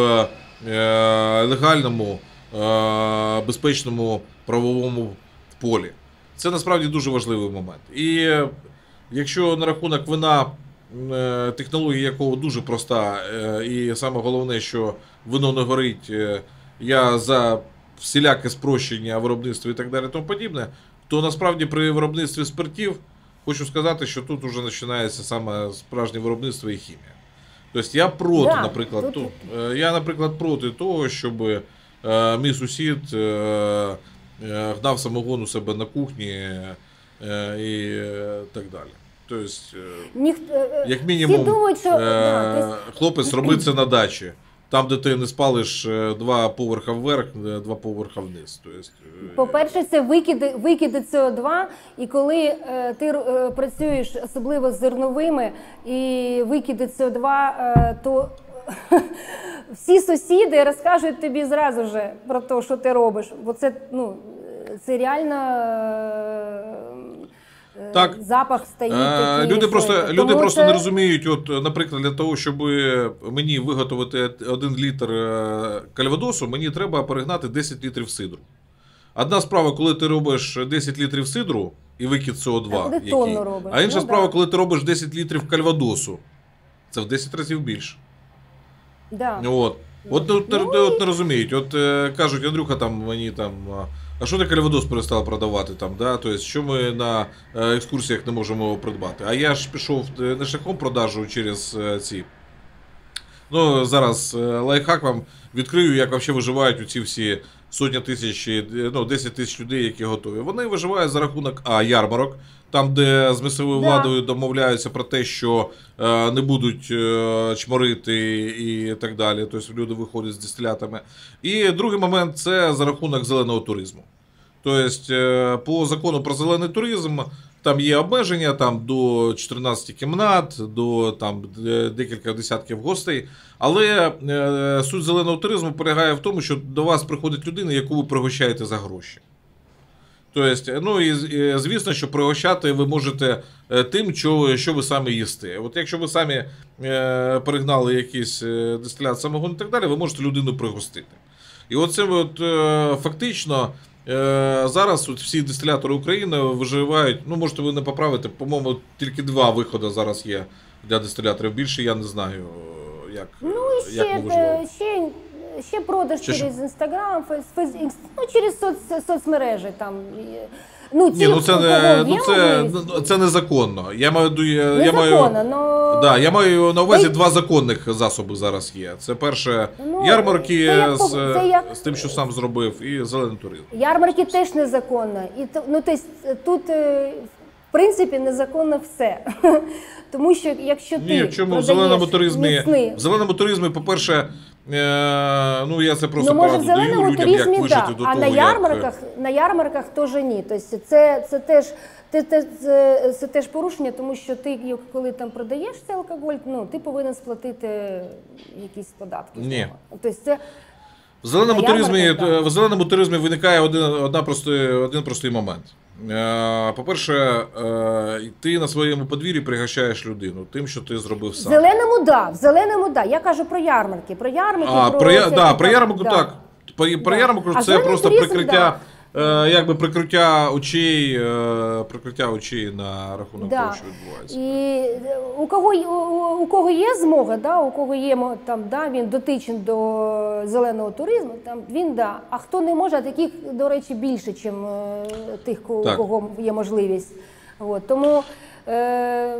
е, легальному, е, безпечному правовому полі. Це насправді дуже важливий момент. І якщо на рахунок вина, технологія якого дуже проста, е, і саме головне, що вино не горить, е, я за всіляке спрощення виробництва і так далі, тому подібне, то насправді при виробництві спиртів хочу сказати, що тут вже починається саме справжнє виробництво і хімія. Тобто я проти, Да, наприклад, тут- е, я, наприклад, проти того, щоб е, мій сусід е, е, гнав самогон у себе на кухні е, і е, так далі. Тобто, е, Ніхто, е, як мінімум, думають, що е, да, хлопець робить це на дачі. Там, де ти не спалиш е, два поверха вверх, е, два поверха вниз. Е, По-перше, це викиди, викиди СО2, і коли е, ти е, працюєш особливо з зерновими і викиди СО2, е, то всі сусіди розкажуть тобі зразу же про те, що ти робиш. Бо це, ну, це реально. Е, Так. запах стоїть. Е, Люди просто, люди Тому просто це- не розуміють, от, е, наприклад, для того, щоб мені виготовити один літр е, кальвадосу, мені треба перегнати 10 літрів сидру. Одна справа, коли ти робиш 10 літрів сидру і викид СО2, А який, а інша Ну, справа, да. коли ти робиш 10 літрів кальвадосу. Це в 10 разів більше. Да. От. От, от, Ну, от, от не розуміють. От кажуть, Андрюха, там мені там. А, що ти кальвадос перестав продавати там? Да? Тобто, що ми на е, екскурсіях не можемо придбати? А я ж пішов е, не шляхом продажу через е, ці. Ну, зараз лайфхак вам відкрию, як взагалі виживають ці всі сотні тисяч, ну, 10 тисяч людей, які готові. Вони виживають за рахунок А, ярмарок, там, де з місцевою Да. владою домовляються про те, що е, не будуть е, чморити і так далі. Тобто люди виходять з дистилятами. І другий момент це за рахунок зеленого туризму. Тобто, е, по закону про зелений туризм там є обмеження там, до 14 кімнат, до там, декілька десятків гостей. Але е, суть зеленого туризму полягає в тому, що до вас приходить людина, яку ви пригощаєте за гроші. Тобто, ну і звісно, що пригощати ви можете е, тим, що, що ви самі їсте. От якщо ви самі е, перегнали якийсь е, дистилят самогон і так далі, ви можете людину пригостити. І оце от, е, фактично е, зараз от всі дистилятори України виживають. Ну, можете ви не поправити, по-моєму, тільки два виходи зараз є для дистиляторів. Більше я не знаю, е, як, Ну, ще, як ми виживаємо. е, ще, ще продаж Чи через Інстаграм, Фейс, Фейс, Інс- ну, через соц, соцмережі. Там. Ну, ті, Ні, ну це, не, ну, це, ну, це незаконно. Я маю, я, я маю, но... Да, я маю на увазі Та й- два законних засоби зараз є. Це перше Ну, ярмарки це як з, по- це як- з тим, що сам зробив, і зелений туризм. Ярмарки теж незаконно. І то- ну, тобто, тут, е, в принципі, незаконно все. Тому що якщо ти Ні, в чому в продаєш зеленому туризмі? міцний- В зеленому туризмі, по-перше, е, ну я це просто ну, може, в зеленому людям, як туризмі, вижити да, до а того, на як, е, ярмарках, на ярмарках теж ні. Тобто це, це, теж, це, це, це, це теж порушення, тому що ти, як- коли там продаєш цей алкоголь, ну, ти повинен сплатити якісь податки. Ні. Тобто це В зеленому туризмі, в зеленому туризмі виникає один, одна простий, один простий момент. Е, По-перше, е, ти на своєму подвір'ї пригощаєш людину тим, що ти зробив в сам. зеленому, да, в зеленому, да. Я кажу про ярмарки. Про ярмарки, А, про, про, я- да, про ярмарку да. так. Про, про Да. ярмарку це просто туризм, прикриття, е, якби прикриття очей, е, прикриття очей на рахунок Да. того, що відбувається. І е, у кого, є- у, у кого є змога, да, у кого є мо- там, да, він дотичен до зеленого туризму, там він да. А хто не може, а таких, до речі, більше, ніж тих, ко- у Так. кого є можливість. От, тому, е,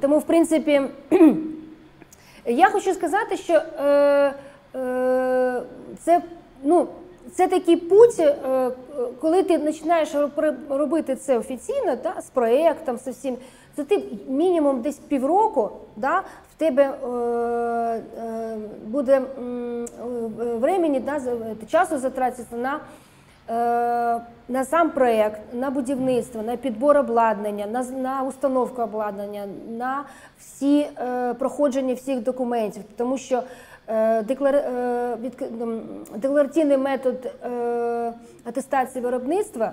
тому, в принципі, я хочу сказати, що е, е, це, ну, це такий путь, е, коли ти починаєш робити це офіційно, да, з проєктом, з всім, це ти мінімум десь півроку, да, в тебе е, е, буде е, времени, да, часу затратиться на е, на сам проєкт, на будівництво, на підбор обладнання, на, на установку обладнання, на всі е, проходження всіх документів, тому що е, е, деклараційний метод е, атестації виробництва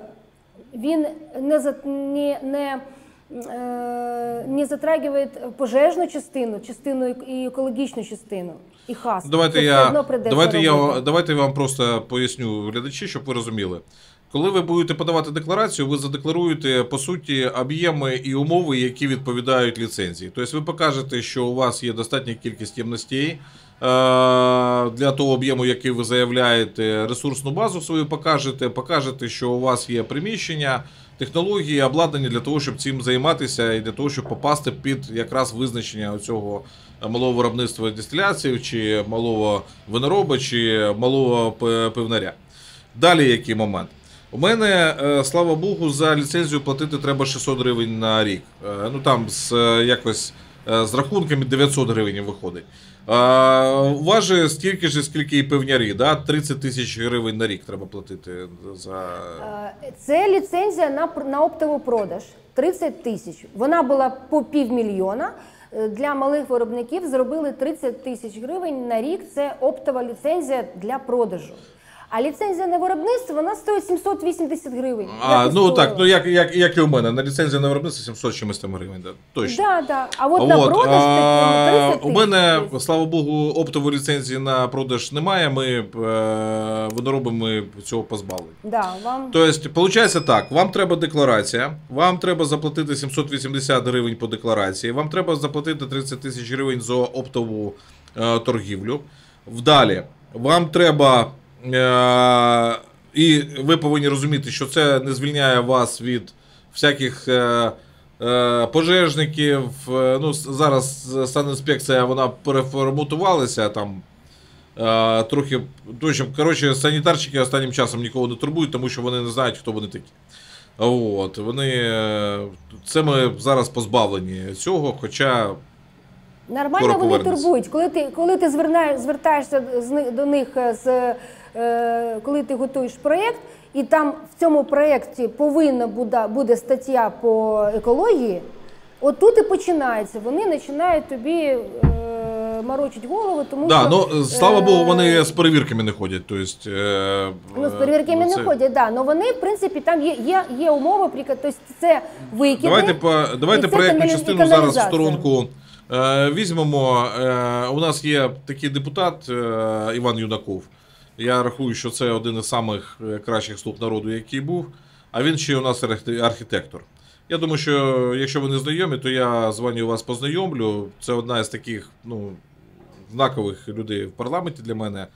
він не, не, не, не затрагиває пожежну частину, частину і екологічну частину, і хас. Давайте я, давайте, я, давайте я вам просто поясню глядачі, щоб ви розуміли. Коли ви будете подавати декларацію, ви задекларуєте по суті об'єми і умови, які відповідають ліцензії. Тобто ви покажете, що у вас є достатня кількість ємностей для того об'єму, який ви заявляєте, ресурсну базу свою покажете, покажете, що у вас є приміщення, технології, обладнання для того, щоб цим займатися, і для того, щоб попасти під якраз визначення цього малого виробництва дистиляції, чи малого винороба, чи малого пивнаря. Далі який момент? У мене, е, слава Богу, за ліцензію платити треба 600 гривень на рік. Е, Ну там з е, якось е, з рахунками 900 гривень виходить. Е, У стільки ж, скільки і пивнярі, да? 30 тисяч гривень на рік треба платити за. Е, Це ліцензія на, на оптовий продаж 30 тисяч. Вона була по півмільйона. Е, Для малих виробників зробили 30 тисяч гривень на рік. Це оптова ліцензія для продажу. А ліцензія на виробництво вона стоїть 780 гривень. А, ну так, ну як, як, як і у мене. На ліцензія на виробництво 700 чимось там гривень. Да, точно. Да, да. А от на продаж а, такому 30 у мене, слава Богу, оптової ліцензії на продаж немає. Ми е, виноробами цього позбавлені. Да, вам... Тобто, виходить так: вам треба декларація, вам треба заплатити 780 гривень по декларації, вам треба заплатити 30 тисяч гривень за оптову е, торгівлю. Вдалі, вам треба. Е, і ви повинні розуміти, що це не звільняє вас від всяких. Е, е, Пожежників, ну зараз санінспекція вона переформатувалася там трохи. Коротше, санітарчики останнім часом нікого не турбують, тому що вони не знають, хто вони такі. От, вони, це ми зараз позбавлені цього, хоча Нормально вони турбують. Коли ти, коли ти звернаєш, звертаєшся до них з, коли ти готуєш проєкт, і там в цьому проєкті повинна буде, стаття по екології, от тут і починається. Вони починають тобі е, морочить голову, тому да, що, ну, слава е, Богу, вони з перевірками не ходять. Тобто, е, Ну, з перевірками це- не ходять, да. але вони, в принципі, там є, є, є умови, тобто це викиди. Давайте, по, давайте проєктну частину зараз в сторонку е, візьмемо. Е, у нас є такий депутат е, Іван Юнаков. Я рахую, що це один із самих е, кращих слуг народу, який був. А він ще у нас архітектор. Я думаю, що якщо ви не знайомі, то я з вами вас познайомлю. Це одна із таких ну, знакових людей в парламенті для мене.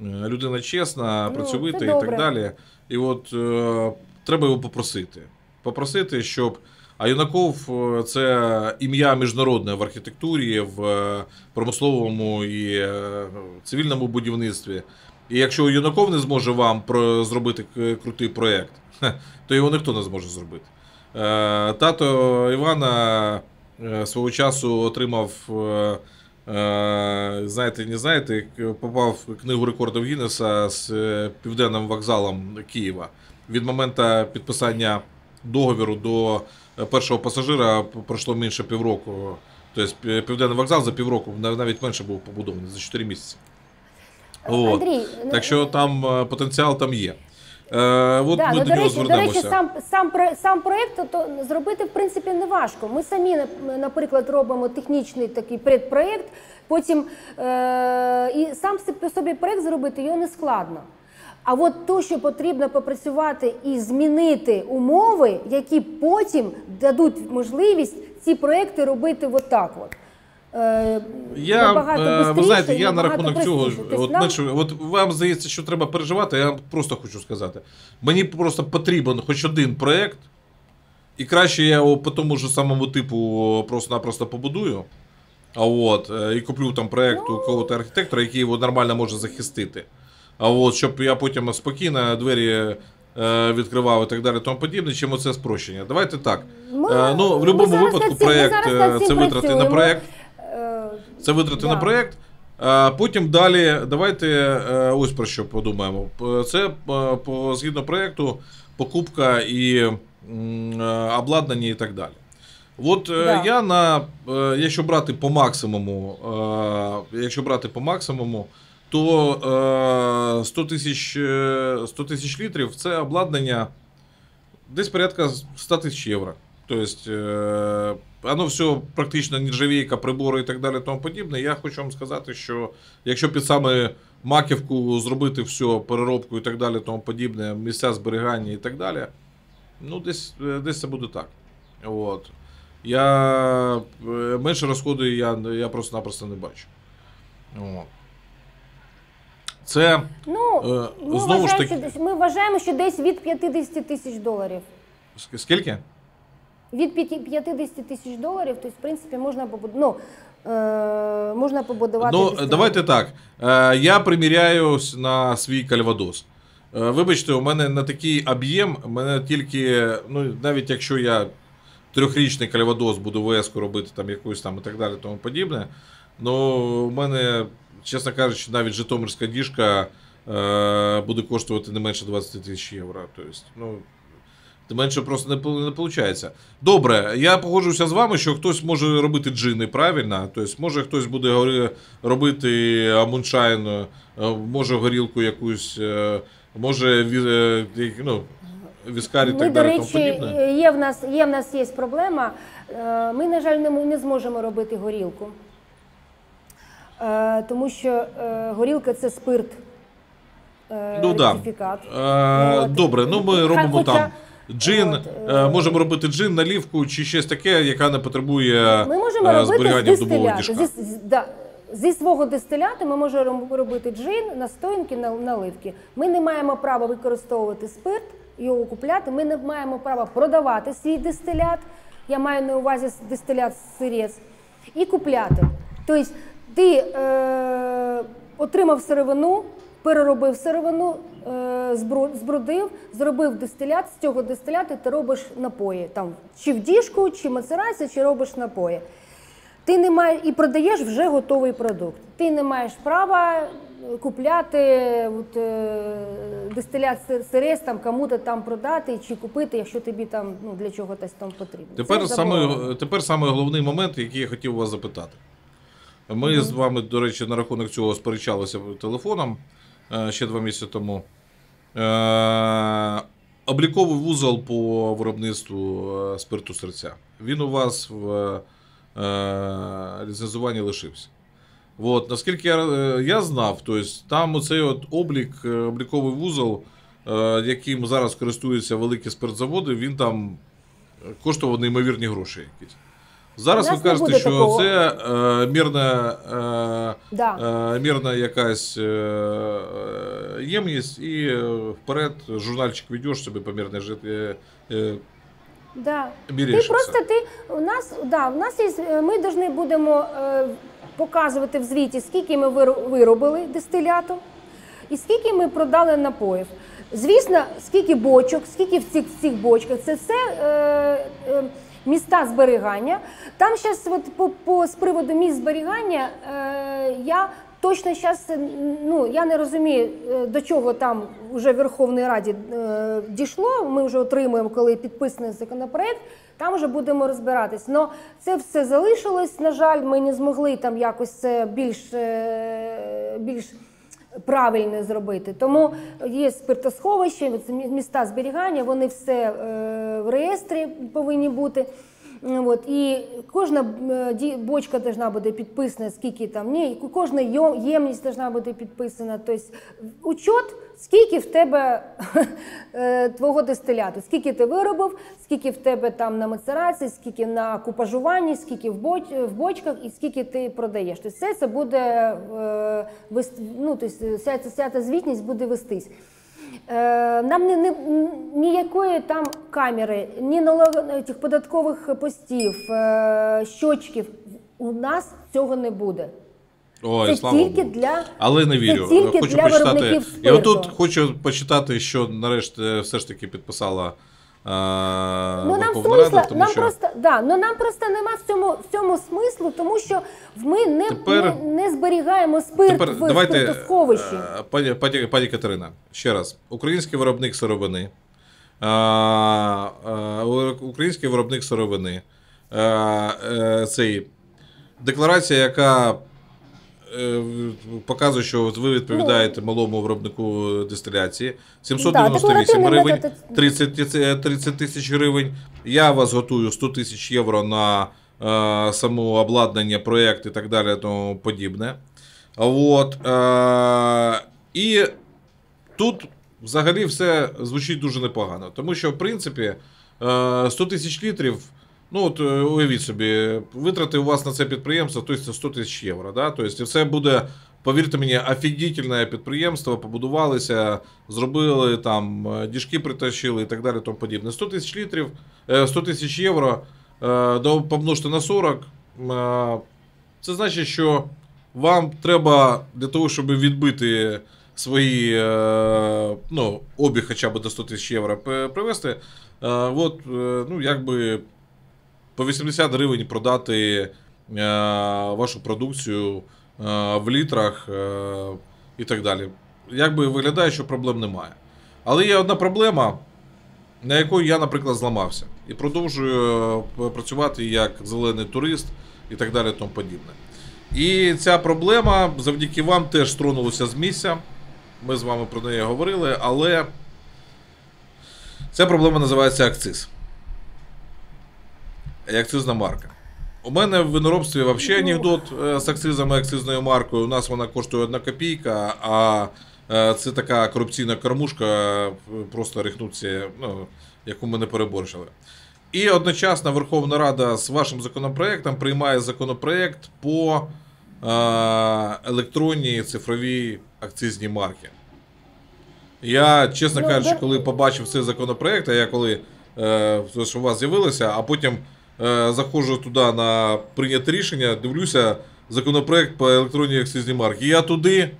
Е, Людина чесна, Ну, працьовита і так далі. І от е, треба його попросити. Попросити, щоб. А Юнаков е, це ім'я міжнародне в архітектурі, в промисловому і цивільному будівництві. І якщо Юнаков не зможе вам про- зробити крутий проєкт, то його ніхто не зможе зробити. Е, Тато Івана е, свого часу отримав, е, знаєте, не знаєте, попав в книгу рекордів Гіннеса з південним вокзалом Києва. Від моменту підписання договіру до першого пасажира пройшло менше півроку. Тобто південний вокзал за півроку навіть менше був побудований за 4 місяці. От. Андрій, ну, Так що там е, потенціал там є. Е, от Да, ми ну, до до, речі, до речі, сам, сам, сам проєкт то, то зробити в принципі не важко. Ми самі, наприклад, робимо технічний такий предпроєкт, потім е- і сам по собі проєкт зробити його не складно. А от то, що потрібно попрацювати і змінити умови, які потім дадуть можливість ці проєкти робити отак. От. Е, Я, е, ви знаєте, я на рахунок цього. Тобто от, нам- менше, от вам здається, що треба переживати, я вам просто хочу сказати. Мені просто потрібен хоч один проєкт, і краще я його по тому ж самому типу просто-напросто побудую. А от, е, і куплю там проєкт Ну. у кого-то архітектора, який його нормально може захистити. А от, щоб я потім спокійно двері відкривав і так далі, тому подібне, чим оце спрощення. Давайте так. Ми- ну, в будь-якому випадку проєкт це витрати на проєкт. Це витрати Да. на проєкт. А потім далі давайте е, ось про що подумаємо. Це е, по згідно проєкту покупка і е, обладнання і так далі. От Да. я на якщо брати по максимуму, якщо брати по максимуму, то е, 100 тисяч е, 100 тисяч літрів це обладнання десь порядка 100 тисяч євро. Тобто, воно все практично нержавійка, прибори і так далі, тому подібне. Я хочу вам сказати, що якщо під саме маківку зробити все, переробку і так далі, тому подібне, місця зберігання і так далі, ну десь, е, десь це буде так. От. Я е, менше розходу я, я просто-напросто не бачу. От. Це Ну, Е, знову ж таки- ми вважаємо, що десь від 50 тисяч доларів. скільки? Від п'яті- 50 тисяч доларів, тобто, в принципі, можна побудувати. Ну, е, можна побудувати. Ну, десь, давайте так. Е, Я приміряюсь на свій кальвадос. Е, Вибачте, у мене на такий об'єм, мене тільки, ну, навіть якщо я трьохрічний кальвадос буду ВС робити там якусь там і так далі, тому подібне. Ну, у мене, чесно кажучи, навіть Житомирська діжка е, буде коштувати не менше 20 тисяч євро. Тобто, ну, Тим менше просто не, не виходить. Добре, я погоджуюся з вами, що хтось може робити джини правильно. Тобто, може хтось буде робити амуншайн, е, може горілку якусь е, може е, ну, віскарі і так до далі тому речі, подібне? є в нас є в нас є проблема. Ми, на жаль, не, не зможемо робити горілку. Тому що горілка це спирт. Ну да. Добре, ну ми робимо хоча- там джин, От, е, е, можемо робити джин, налівку чи щось таке, яка не потребує Ми можемо е, зберігання в дубових дистиляту. Зі, да, зі свого дистиляту ми можемо робити джин, настоянки, наливки. Ми не маємо права використовувати спирт, його купляти. Ми не маємо права продавати свій дистилят. Я маю на увазі дистилят сирець і купляти. Тобто ти е, отримав сировину, переробив сировину, е, збрудив, зробив дистилят, з цього дистиляту ти робиш напої. Там, чи в діжку, чи мацерація, чи робиш напої. Ти не маєш і продаєш вже готовий продукт. Ти не маєш права купляти от, е, дистилят сир- сирець там кому-то там продати чи купити, якщо тобі там ну для чогось там потрібно. Тепер саме, тепер саме головний момент, який я хотів вас запитати. Ми з вами, до речі, на рахунок цього сперечалися телефоном ще два місяці тому. Е, Обліковий вузол по виробництву е, спирту серця. Він у вас в е, ліцензуванні лишився. От, наскільки я, е, я знав, тобто там оцей от облік, е, обліковий вузол, е, яким зараз користуються великі спиртзаводи, він там коштував неймовірні гроші якісь. Зараз ви кажете, що такого. це е, мірна, е, Да. е, мірна якась е, е, ємність, і е, вперед журнальчик ведеш собі по мірній жит- е, е, Да. Ти просто ти у нас да, у нас є. Ми повинні будемо е, показувати в звіті, скільки ми виробили дистиляту і скільки ми продали напоїв. Звісно, скільки бочок, скільки в цих, в цих бочках, це все е, е, міста зберігання. Там зараз, от по, по з приводу місць зберігання, е, я точно зараз ну я не розумію, е, до чого там вже в Верховній Раді е, дійшло. Ми вже отримуємо, коли підписаний законопроект. Там вже будемо розбиратись. Но це все залишилось. На жаль, ми не змогли там якось це більш, е, більш правильно зробити. Тому є спиртосховище, міста зберігання, вони все е, в реєстрі повинні бути. От, і кожна е, бочка должна бути підписана, скільки там ні, кожна ємність должна бути підписана. Тобто учет, скільки в тебе е, твого дистиляту, скільки ти виробив, скільки в тебе там на мацерації, скільки на купажуванні, скільки в, боч, в бочках і скільки ти продаєш. Тобто все це буде е, ну, тобто, вся ця звітність буде вестись. Е, Нам не, не, ніякої там камери, ні цих податкових постів, е, щочків. У нас цього не буде. Ой, це слава тільки Богу. для Але не вірю. Це тільки хочу для почитати. Я тут хочу почитати, що нарешті все ж таки підписала. А, Ну нам смисла, тому нам що просто да, ну нам просто нема в цьому в цьому смислу, тому що ми не, Тепер- не, не зберігаємо спирт Тепер в давайте, спиртосховищі. е, пані, пані, пані Катерина, ще раз. Український виробник сировини. е, е, Український виробник сировини. е, е, Цей, декларація, яка показує, що от ви відповідаєте малому виробнику дистиляції. 798 декларативний гривень, 30, 30 тисяч гривень. Я вас готую 100 тисяч євро на е, само обладнання, проєкт і так далі, тому подібне. От, е, і тут взагалі все звучить дуже непогано. Тому що, в принципі, е, 100 тисяч літрів. Ну, от е, уявіть собі, витрати у вас на це підприємство, тобто це 100 тисяч євро. Да? Тобто це буде, повірте мені, офігітельне підприємство, побудувалися, зробили там, е, діжки притащили і так далі, тому подібне. 100 тисяч літрів, е, 100 тисяч євро, е, помножте на 40, е, це значить, що вам треба для того, щоб відбити свої е, ну, обіг хоча б до 100 тисяч євро привезти, е, от, е, ну, якби по 80 гривень продати е, вашу продукцію е, в літрах е, і так далі. Якби виглядає, що проблем немає. Але є одна проблема, на якої я, наприклад, зламався. І продовжую працювати як зелений турист і так далі, тому подібне. І ця проблема завдяки вам теж стронулася з місця. Ми з вами про неї говорили, але ця проблема називається акциз. І акцизна марка. У мене в виноробстві взагалі анекдот е, з акцизами, акцизною маркою. У нас вона коштує 1 копійка, а е, це така корупційна кормушка, е, просто рехнуться, ну, яку ми не переборщили. І одночасно Верховна Рада з вашим законопроектом приймає законопроект по електронній цифровій акцизній марки. Я, чесно Ну, кажучи, коли побачив цей законопроект, а я коли що у вас з'явилося, а потім заходжу туди на прийняте рішення, дивлюся законопроект по електронній акцизній марці. Я туди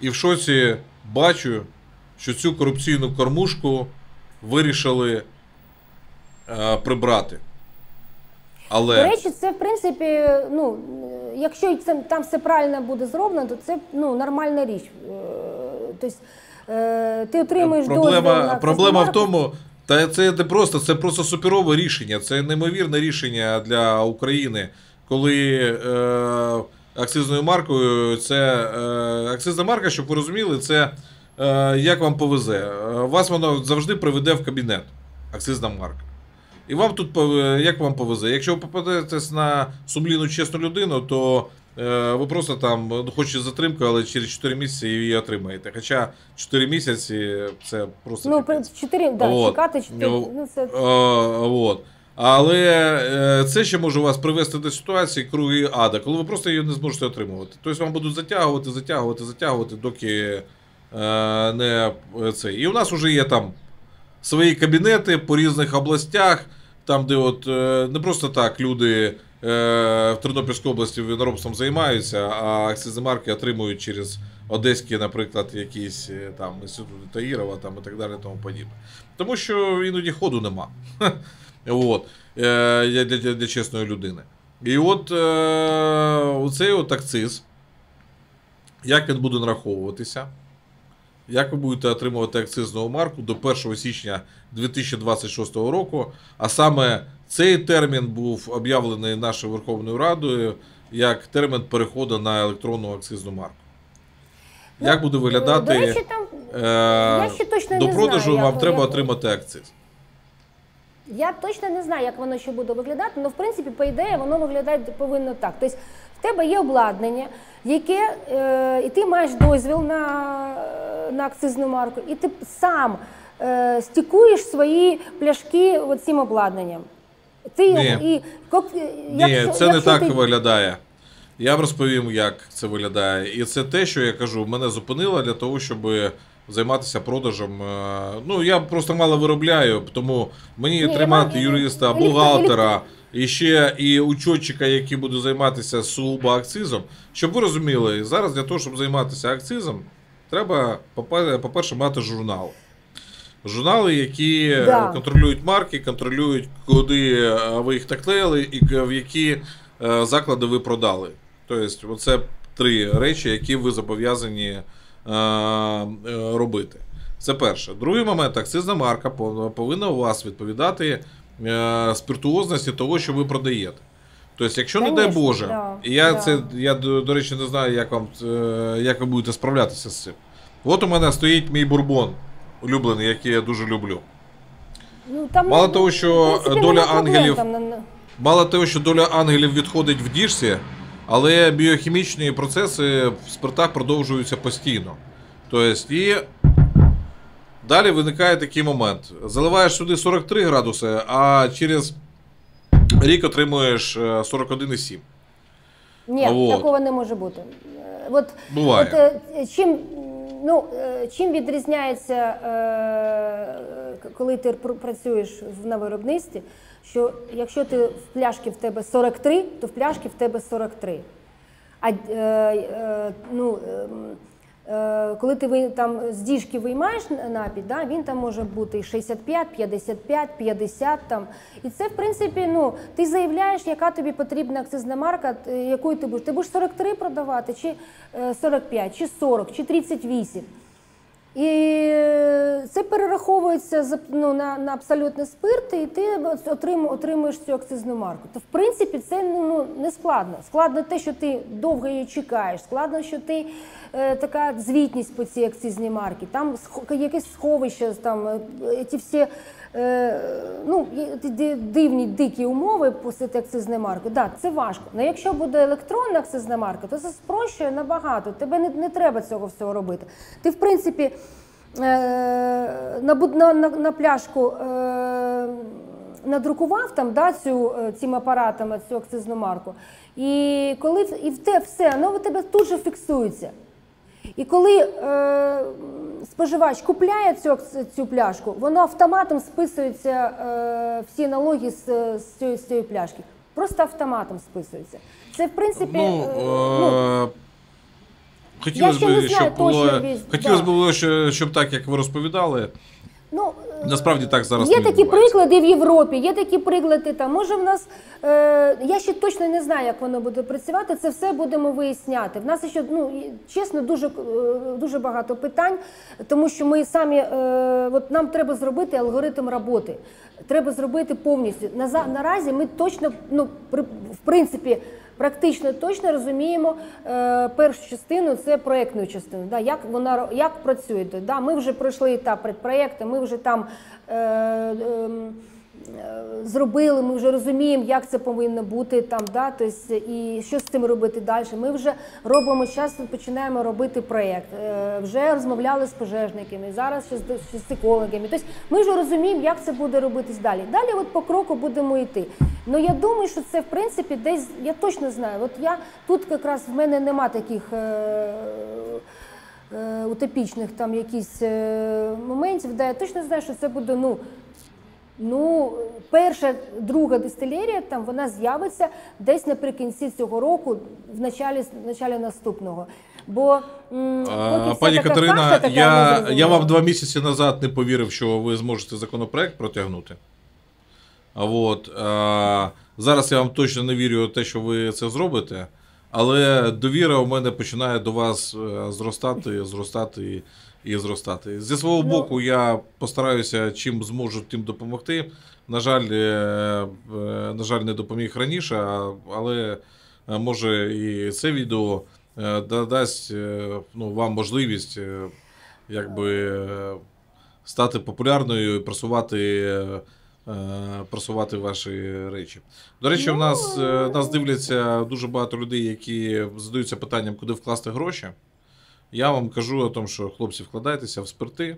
і в шоці бачу, що цю корупційну кормушку вирішили е, прибрати. Але До речі, це в принципі, ну е, якщо це там все правильно буде зроблено, то це ну нормальна річ. Е, Тобто е, ти отримуєш дозвіл проблема, на проблема в тому, та це не просто, це просто суперове рішення. Це неймовірне рішення для України, коли е, акцизною маркою це е, акцизна марка, щоб ви розуміли, це е, як вам повезе. Е, Вас воно завжди приведе в кабінет. Акцизна марка. І вам тут як вам повезе. Якщо ви попадетесь на сумлінну чесну людину, то ви просто там ну, хочете затримку, але через 4 місяці її отримаєте. Хоча 4 місяці це просто. Ну, при- чотири, да, Вот. чекати чотири. Ну, Ну, це Е, от. Але е, це ще може вас привести до ситуації круги ада, коли ви просто її не зможете отримувати. Тобто вам будуть затягувати, затягувати, затягувати, доки е, не е, це. І у нас вже є там свої кабінети по різних областях, там, де от е, не просто так люди е, в Тернопільській області виноробством займаються, а акцизні марки отримують через одеські, наприклад, якісь е, там інститути Таїрова там, і так далі, тому подібне. Тому що іноді ходу нема. От, е, для, для, для чесної людини. І от е, оцей от акциз, як він буде нараховуватися, як ви будете отримувати акцизну марку до 1 січня 2026 року. А саме цей термін був об'явлений нашою Верховною Радою як термін переходу на електронну акцизну марку. Як буде виглядати До речі, там е, ще точно до не продажу, знаю, вам як- треба як- отримати акциз. Я точно не знаю, як воно ще буде виглядати, але в принципі, по ідеї, воно виглядає повинно так. Тобто в тебе є обладнання, яке, е, і ти маєш дозвіл на, на акцизну марку, і ти сам е, стікуєш свої пляшки цим обладнанням. Ти, Ні. і, Ні, це не так виглядає. Я вам розповім, як це виглядає. І це те, що я кажу, мене зупинило для того, щоб займатися продажем. Е, Ну, я просто мало виробляю, тому мені Ні, тримати юриста, бухгалтера і ще і учетчика, який буде займатися сугубо акцизом. Щоб ви розуміли, зараз для того, щоб займатися акцизом, треба, по-перше, мати журнал. Журнали, які е, Да. контролюють марки, контролюють, куди е, ви їх наклеїли і в які е, заклади ви продали. Тобто, оце три речі, які ви зобов'язані робити. Це перше. Другий момент, акцизна марка повинна у вас відповідати спиртуозності того, що ви продаєте. Тобто, якщо, не дай Боже, да, я да. це я до, речі не знаю, як вам як ви будете справлятися з цим. От у мене стоїть мій бурбон улюблений, який я дуже люблю. Ну, там, Мало ну, того, що принципі, доля проблем ангелів- там, на- Мало того, що доля ангелів відходить в діжці, але біохімічні процеси в спиртах продовжуються постійно. Тобто, і далі виникає такий момент. Заливаєш сюди 43 градуси, а через рік отримуєш е, 41,7. Ні, А от. такого не може бути. Е, От, Буває. От, е, чим, ну, е, чим відрізняється, е, коли ти пр- працюєш на виробництві, що якщо ти в пляшки в тебе 43, то в пляшки в тебе 43. А е, ну, ем, коли ти там з діжки виймаєш напід, да, він там може бути 65, 55, 50 там. І це, в принципі, ну, ти заявляєш, яка тобі потрібна акцизна марка, якою ти будеш. Ти будеш 43 продавати, чи е, 45, чи 40, чи 38. І е, це перераховується за- ну, на, на абсолютний спирт, і ти отрим, отримуєш цю акцизну марку. То в принципі це ну, не складно. Складно те, що ти довго її чекаєш, складно, що ти е, така звітність по цій акцизній марці. Там якесь сховище, там е, ті всі. Е, ну, дивні дикі умови пустити акцизну марку. Да, це важко. Але якщо буде електронна акцизна марка, то це спрощує набагато. Тебе не, не треба цього всього робити. Ти, в принципі, е, на, на, на, пляшку е, надрукував там да, цю, цим апаратами цю акцизну марку. І коли і в те все, воно у тебе тут же фіксується. І коли е, споживач купляє цю, цю пляшку, воно автоматом списується е, всі налоги з, з, цієї, з цієї пляшки. Просто автоматом списується. Це в принципі. Ну, е, ну, е, хотілося б, щоб було, хотілося б щоб так, як ви розповідали. Ну, е, Насправді так зараз Є такі приклади в Європі, є такі приклади там. Може, в нас е, я ще точно не знаю, як воно буде працювати. Це все будемо виясняти. В нас ще ну чесно дуже, е, дуже багато питань, тому що ми самі е, от нам треба зробити алгоритм роботи. Треба зробити повністю. Наза- наразі ми точно, ну при, в принципі. Практично точно розуміємо е, першу частину, це проєктну частину. Да, як вона як працює. Да, ми вже пройшли етап предпроєкту, ми вже там е, е, зробили, ми вже розуміємо, як це повинно бути там, да, тобто, і що з цим робити далі. Ми вже робимо зараз, починаємо робити проєкт. Е, вже розмовляли з пожежниками, зараз ще з, екологами. Тобто ми вже розуміємо, як це буде робитись далі. Далі от по кроку будемо йти. Ну я думаю, що це в принципі десь, я точно знаю. От я тут якраз в мене нема таких. Е, е, утопічних там якісь моментів, де я точно знаю, що це буде ну, ну, перша, друга дистилерія, там вона з'явиться десь наприкінці цього року, в началі, в началі наступного. Бо м, А, Пані така Катерина, каша така я, я вам два місяці назад не повірив, що ви зможете законопроект протягнути. А от, а, зараз я вам точно не вірю в те, що ви це зробите. Але довіра у мене починає до вас е, зростати, зростати і, зростати. Зі свого Ну. боку, я постараюся чим зможу, тим допомогти. На жаль, е, е, на жаль, не допоміг раніше, але е, може і це відео дасть ну, вам можливість якби, стати популярною і просувати, просувати ваші речі. До речі, в нас, е, нас дивляться дуже багато людей, які задаються питанням, куди вкласти гроші. Я вам кажу о тому, що хлопці, вкладайтеся в спирти.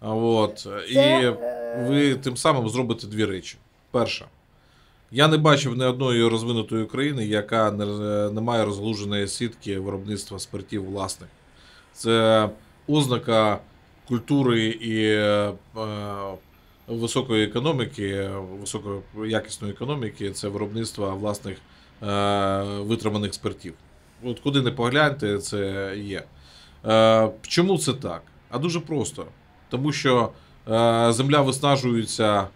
От, і ви тим самим зробите дві речі. Перша. Я не бачив ні одної розвинутої країни, яка не, не має розглуженої сітки виробництва спиртів власних. Це ознака культури і е, високої економіки, високоякісної економіки це виробництво власних е, витриманих спиртів. От куди не погляньте, це є. Е, чому це так? А дуже просто. Тому що е, земля виснажується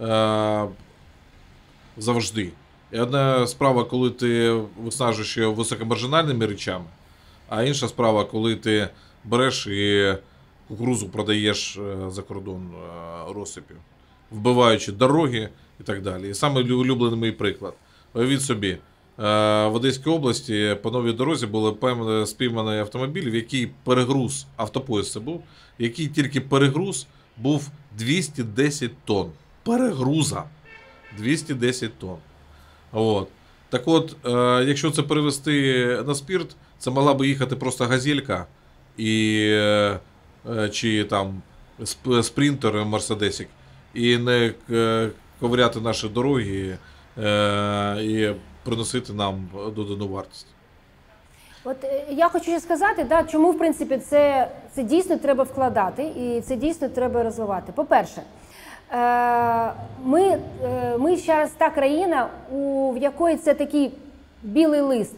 е, завжди. І одна справа, коли ти виснажуєш його високомаржинальними речами, а інша справа, коли ти береш і кукурузу продаєш е, за кордон е, розсипів, вбиваючи дороги і так далі. І саме улюблений мій приклад. Уявіть собі, в Одеській області по новій дорозі були спійманий автомобіль, в який перегруз, автопоїзд це був, який тільки перегруз був 210 тонн. Перегруза 210 тонн. От. Так от, е, якщо це перевести на спірт, це могла би їхати просто газелька і, е, е, чи там сп- спринтер Мерседесік, і не е, ковиряти наші дороги е, і приносити нам додану вартість. От е, я хочу сказати, да, чому в принципі це, це дійсно треба вкладати і це дійсно треба розвивати. По-перше, е, ми, е, ми зараз та країна, у, в якої це такий білий лист.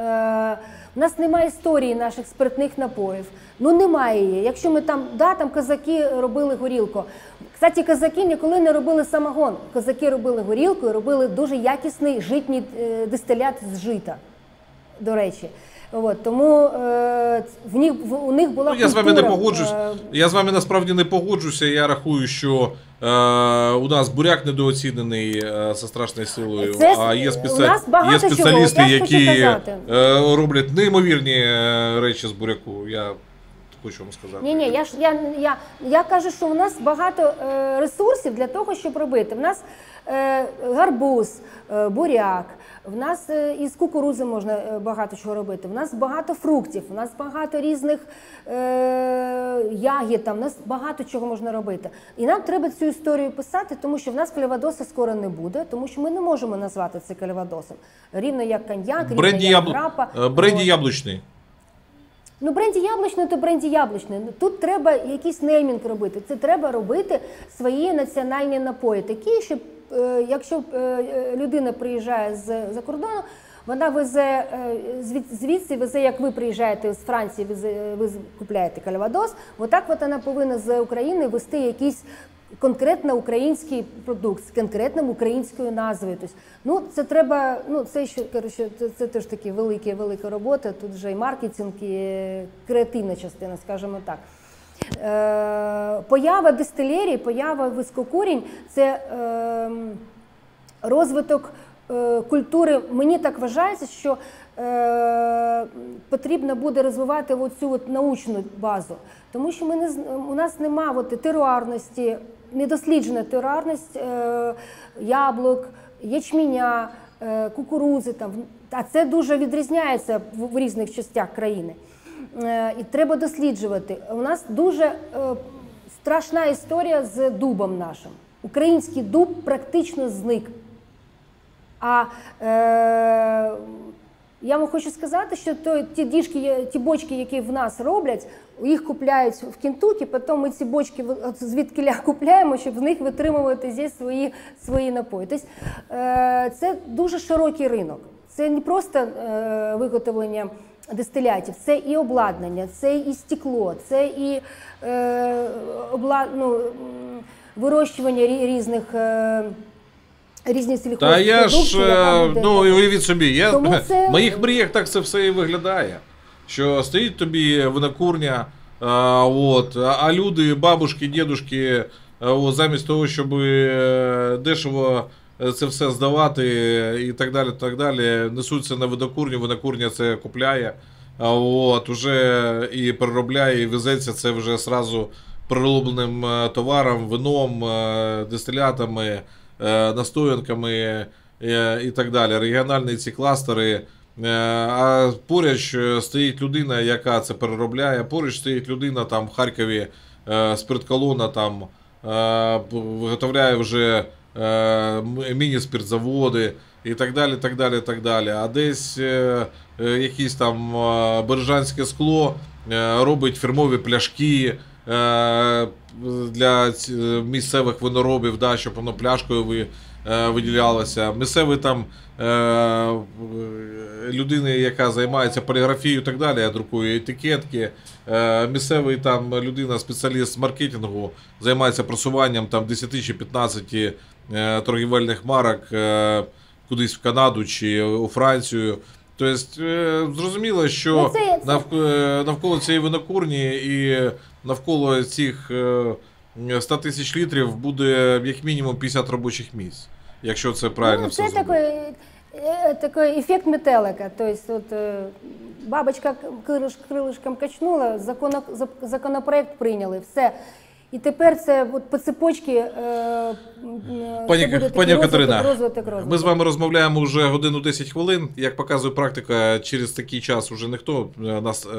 Е, у нас немає історії наших спиртних напоїв. Ну немає її. Якщо ми там, да, там козаки робили горілку. Кстати, козаки ніколи не робили самогон. Козаки робили горілку і робили дуже якісний житній е, дистилят з жита до речі. От, тому е, в них, в- у них була Ну, я з вами не погоджусь. е, Я з вами насправді не погоджуся. Я рахую, що е, у нас буряк недооцінений е, за страшною силою. Це а є, у спеці... є спеціалісти, хочу які е, роблять неймовірні е, речі з буряку. Я хочу вам сказати. Ні, ні, я ж я, я, я кажу, що у нас багато е, ресурсів для того, щоб робити. В нас е, гарбуз, е, буряк, в нас е, із кукурузи можна е, багато чого робити. В нас багато фруктів, в нас багато різних е, ягід, там, в нас багато чого можна робити. І нам треба цю історію писати, тому що в нас кальвадоса скоро не буде, тому що ми не можемо назвати це кальвадосом. Рівно як коньяк, рівно Бренді, як ябл... е, бренді яблучний. Ну, бренді яблучний, то бренді яблучний. Ну, Тут треба якийсь неймінг робити. Це треба робити свої національні напої. Такі, щоб якщо е, е, людина приїжджає з за кордону, вона везе е, звідси везе, як ви приїжджаєте з Франції, ви купляєте кальвадос. Отак от вона повинна з України вести якийсь конкретно український продукт з конкретним українською назвою. Тобто, ну це треба. Ну це ще коротше, це, це теж такі великі, велика робота. Тут вже і маркетинг, і креативна частина, скажімо так. Е, поява дистилерії, поява вискокурінь це е, розвиток е, культури. Мені так вважається, що е, потрібно буде розвивати от научну базу, тому що ми не у нас нема от теруарності, недосліджена теруарність яблук, ячменя, е, кукурузи. Там, а це дуже відрізняється в різних частях країни. Е, і треба досліджувати. У нас дуже е, страшна історія з дубом нашим. Український дуб практично зник. А е, я вам хочу сказати, що то, ті діжки, ті бочки, які в нас роблять, їх купляють в Кентукі, потім ми ці бочки звідкиля купляємо, щоб з них витримувати здесь свої, свої напої. Тобто е, це дуже широкий ринок. Це не просто е, виготовлення дистилятів, це і обладнання, це і стекло, це і е, обла... ну, вирощування рі- різних. Е, Різні Та я ж, е, ну і уявіть собі, я, Тому це- в моїх мріях так це все і виглядає. Що стоїть тобі винокурня, а, от, а люди, бабушки, дідушки, а, от, замість того, щоб е, дешево е, це все здавати і так далі, так далі, несуться на винокурню, винокурня це купляє, от, уже і переробляє, і везеться це вже сразу переробленим е, товаром, вином, е, дистилятами, е, настоянками е, і так далі. Регіональні ці кластери. Е, А поруч е, стоїть людина, яка це переробляє. Поруч стоїть людина там в Харкові, е, спиртколона там е, виготовляє вже е, м- міні-спиртзаводи і так далі. так далі, так далі. А десь е, е, якісь там бережанське скло робить фірмові пляшки. Для місцевих виноробів, да, щоб воно пляшкою ви, виділялося. Місцевий там людини, яка займається поліграфією і так далі, друкує етикетки. Місцевий там людина, спеціаліст з маркетингу, займається просуванням там 10 чи 15 е, торгівельних марок е, кудись в Канаду чи у Францію. Тобто, е, зрозуміло, що Ну, е, навколо цієї винокурні і навколо цих е, 100 тисяч літрів буде як мінімум 50 робочих місць, якщо це правильно ну, все зробити. такий, е, такий ефект метелика. Тобто, от, е, бабочка крилишком качнула, законо, законопроект прийняли, все. І тепер це от, по цепочці. Е, Пані, це пані Катерина, розвиток, розвиток. ми з вами розмовляємо вже годину 10 хвилин. Як показує практика, через такий час уже ніхто е, нас е,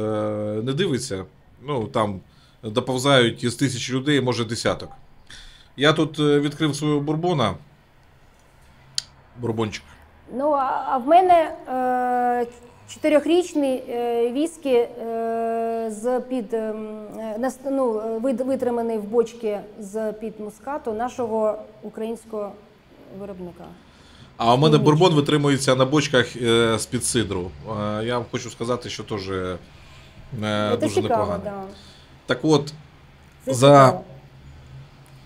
не дивиться. Ну там доповзають із тисячі людей, може десяток. Я тут е, відкрив свого бурбона. Бурбончик. Ну, а а в мене е, чотирьохрічний е, віскі е, з під ем, е, ну, витриманий в бочки з під мускату нашого українського виробника. А у мене бурбон витримується на бочках е, з-під сидру. Я вам хочу сказати, що теж Це дуже цікаво, непогано. да. Так от, Це За- цікаво.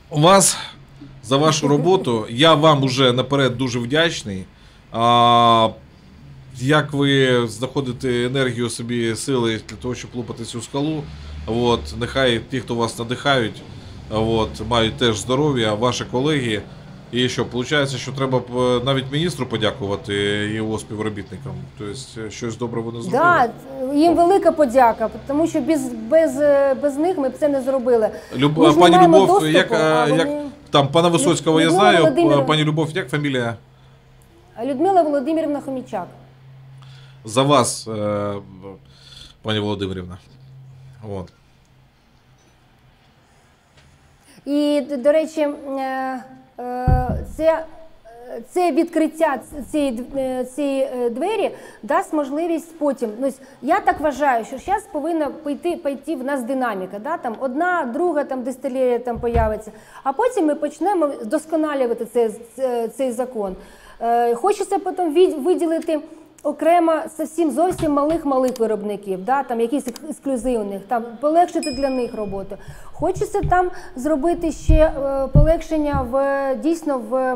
вас за вашу роботу. Я вам уже наперед дуже вдячний. Як ви знаходите енергію собі, сили для того, щоб лупати цю скалу. От, нехай ті, хто вас надихають, от, мають теж здоров'я, ваші колеги. І що, виходить, що треба е, навіть міністру подякувати його співробітникам. Тобто, щось добре вони зробили. Да, їм велика подяка, тому що без, без, е, без них ми б це не зробили. Люб... Ми Пані Любов, доступу, як, е, як вони- там пана Висоцького я знаю, Володимирівна. пані Любов, як фамілія? Людмила Володимирівна Хомічак. За вас, е, пані Володимирівна. От. І, до речі, е, е, це, це відкриття цієї, цієї двері дасть можливість потім. Ну, я так вважаю, що зараз повинна пойти, пойти в нас динаміка. Да? Там одна, друга там, дистилерія там появиться, а потім ми почнемо вдосконалювати цей, цей- закон. Хочеться потім виділити окремо зовсім зовсім малих малих виробників, да, там якісь ексклюзивних, там полегшити для них роботу. Хочеться там зробити ще е, полегшення в дійсно в,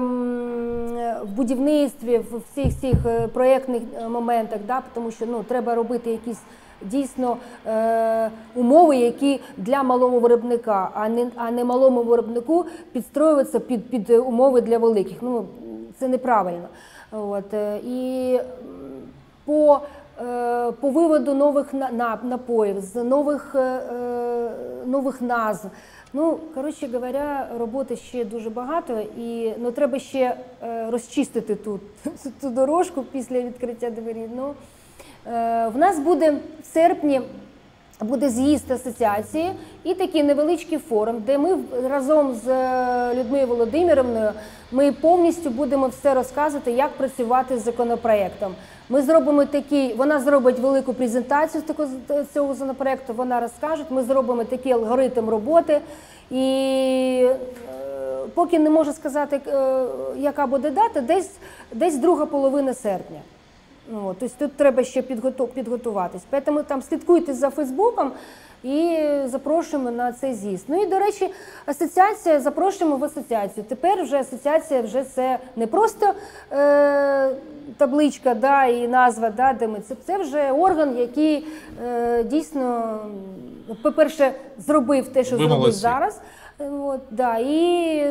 в будівництві, в всіх цих е, проєктних е, моментах, да, тому що ну треба робити якісь. Дійсно е, умови, які для малого виробника, а не а не малому виробнику підстроюватися під, під умови для великих. Ну це неправильно. От і по, е, по виводу нових на- на- напоїв, з нових, е, е, нових назв. Ну, коротше говоря, роботи ще дуже багато, і ну, треба ще розчистити тут цю дорожку після відкриття двері. Ну, в нас буде в серпні буде з'їзд асоціації і такий невеличкий форум, де ми разом з Людмилою Володимирівною ми повністю будемо все розказувати, як працювати з законопроектом. Ми зробимо такий, вона зробить велику презентацію з цього законопроекту. Вона розкаже. Ми зробимо такий алгоритм роботи і. е, Поки не можу сказати, е, яка буде дата, десь, десь друга половина серпня. Ну, тобто тут треба ще підготуватись. Тому там слідкуйте за Фейсбуком і запрошуємо на цей з'їзд. Ну і до речі, асоціація запрошуємо в асоціацію. Тепер вже асоціація вже це не просто е, табличка да, і назва, да, де ми це, це вже орган, який е, дійсно, по-перше, зробив те, що Ви зробив молодці. зараз. Е, От, да, і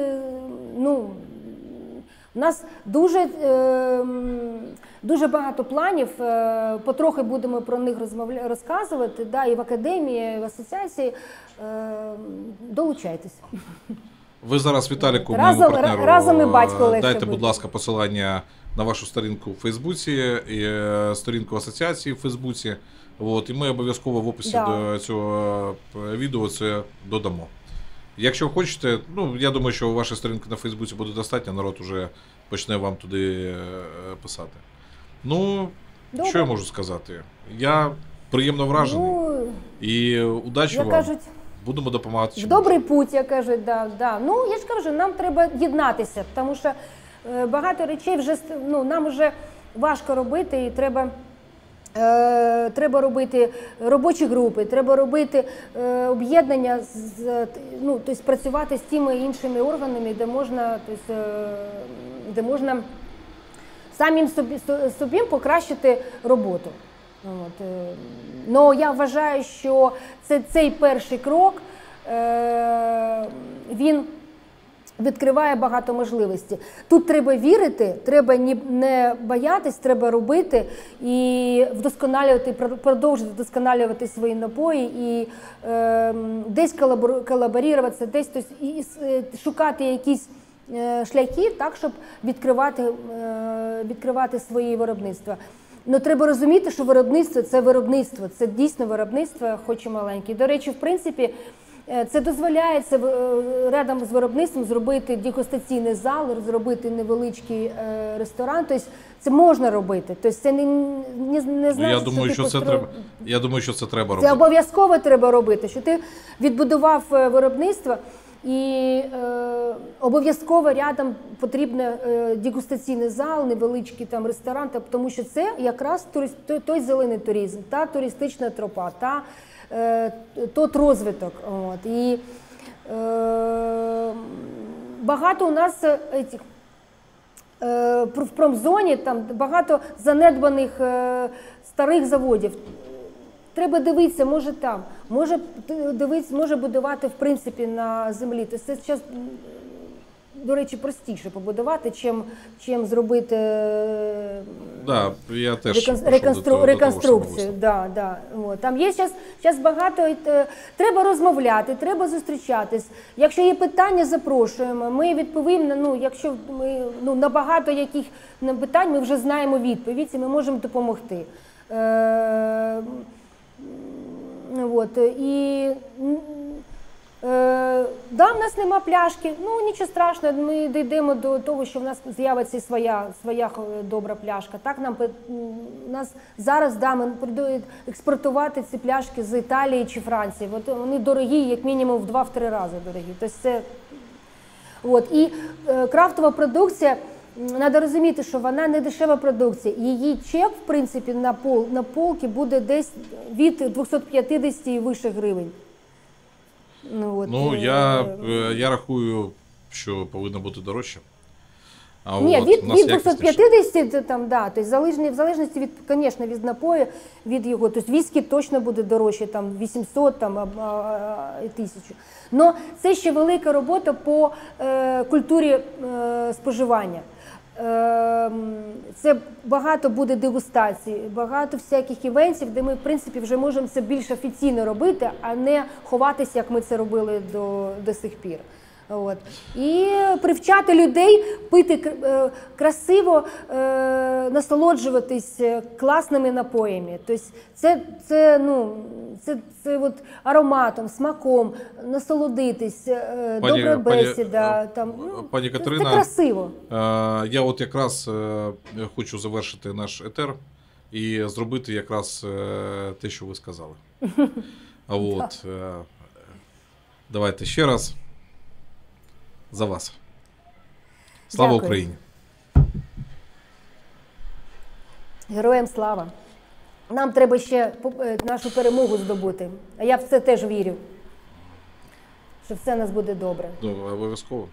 ну, у нас дуже, е, дуже багато планів. е, Потрохи будемо про них розказувати. Да, і в академії, і в асоціації. Е, Долучайтесь. Ви зараз Віталіку, Разом- моєму партнеру, разом і батько е, легше дайте, буде. будь ласка, посилання на вашу сторінку в Фейсбуці, і е, сторінку асоціації в Фейсбуці. От, і ми обов'язково в описі Да. до цього відео це додамо. Якщо хочете, ну я думаю, що ваша сторінка на Фейсбуці буде достатньо, народ уже почне вам туди е, писати. Ну, Добре. що я можу сказати? Я приємно вражений Ну, і удачі вам. кажуть, Будемо допомагати. в добрий путь, як кажуть, да, да. Ну я ж кажу, нам треба єднатися, тому що е, багато речей вже ну, нам вже важко робити, і треба. Е, треба робити робочі групи, треба робити е, об'єднання з ну, тобто працювати з тими іншими органами, де можна, тобто, е, де можна самим собі, собі покращити роботу. От, ну, я вважаю, що це цей перший крок, він відкриває багато можливостей. Тут треба вірити, треба не боятись, треба робити і вдосконалювати, пр- продовжити вдосконалювати свої напої і е, десь колабор- колаборуватися, десь тобто, і, шукати якісь е, шляхи, так, щоб відкривати, е, відкривати свої виробництва. Ну, треба розуміти, що виробництво це виробництво, це дійсно виробництво, хоч і маленьке. До речі, в принципі, це дозволяє це е, рядом з виробництвом зробити дегустаційний зал, зробити невеличкий е, ресторан. Тобто це можна робити. Тобто це не, не, не Ну, значить, я думаю, ти що це треба. Я думаю, що це треба це обов'язково треба робити, що ти відбудував е, виробництво і е, обов'язково рядом потрібен е, дегустаційний зал, невеличкий там ресторан, тому що це якраз турист, той, той зелений туризм, та туристична тропа, та е, тот розвиток. От. І е, багато у нас е, етих, е, в промзоні там багато занедбаних е, старих заводів. Треба дивитися, може там, може дивитися, може будувати в принципі на землі. Тобто це зараз, до речі, простіше побудувати, чим, чим зробити е, Да, я теж реконстру... того- того реконструкцію. Да, да. От. Там є зараз, зараз багато. е, Треба розмовляти, треба зустрічатись. Якщо є питання, запрошуємо. Ми відповімо. на- Ну, якщо ми ну, на багато яких питань ми вже знаємо відповідь, і ми можемо допомогти. Е, от. І да, в нас нема пляшки. Ну нічого страшного, ми дійдемо до того, що в нас з'явиться своя, своя е, добра пляшка. Так нам нас зараз да, ми прийдуть експортувати ці пляшки з Італії чи Франції. От вони дорогі, як мінімум в 2-3 рази дорогі. Тобто це От і е, крафтова продукція. Треба розуміти, що вона не дешева продукція. Її чек, в принципі, на пол на полки буде десь від 250 і вище гривень. Ну, от, Ну, е, я, е, я рахую, що повинно бути дорожче. А Ні, от від, від якісніше. 250 там, да, тобто залежно, в залежності від, звісно, від напою, від його, тобто віскі точно буде дорожче, там 800 там, а, а, а, і 1000. Но це ще велика робота по е, культурі е, споживання. Е, м, це багато буде дегустацій, багато всяких івентів, де ми, в принципі, вже можемо це більш офіційно робити, а не ховатися, як ми це робили до, до сих пір. От. І привчати людей пити е, красиво, е, насолоджуватись е, класними напоями. Тобто це, це, ну, це, це от ароматом, смаком, насолодитись, Пані- добра пані- бесіда. Там, ну, пані Катерина, Це красиво. Я от якраз хочу завершити наш етер і зробити якраз те, що ви сказали. А от, давайте ще раз. За вас. Слава Дякую. Україні! Героям слава. Нам треба ще е, нашу перемогу здобути. А я в це теж вірю. Що все у нас буде добре. Добре, обов'язково.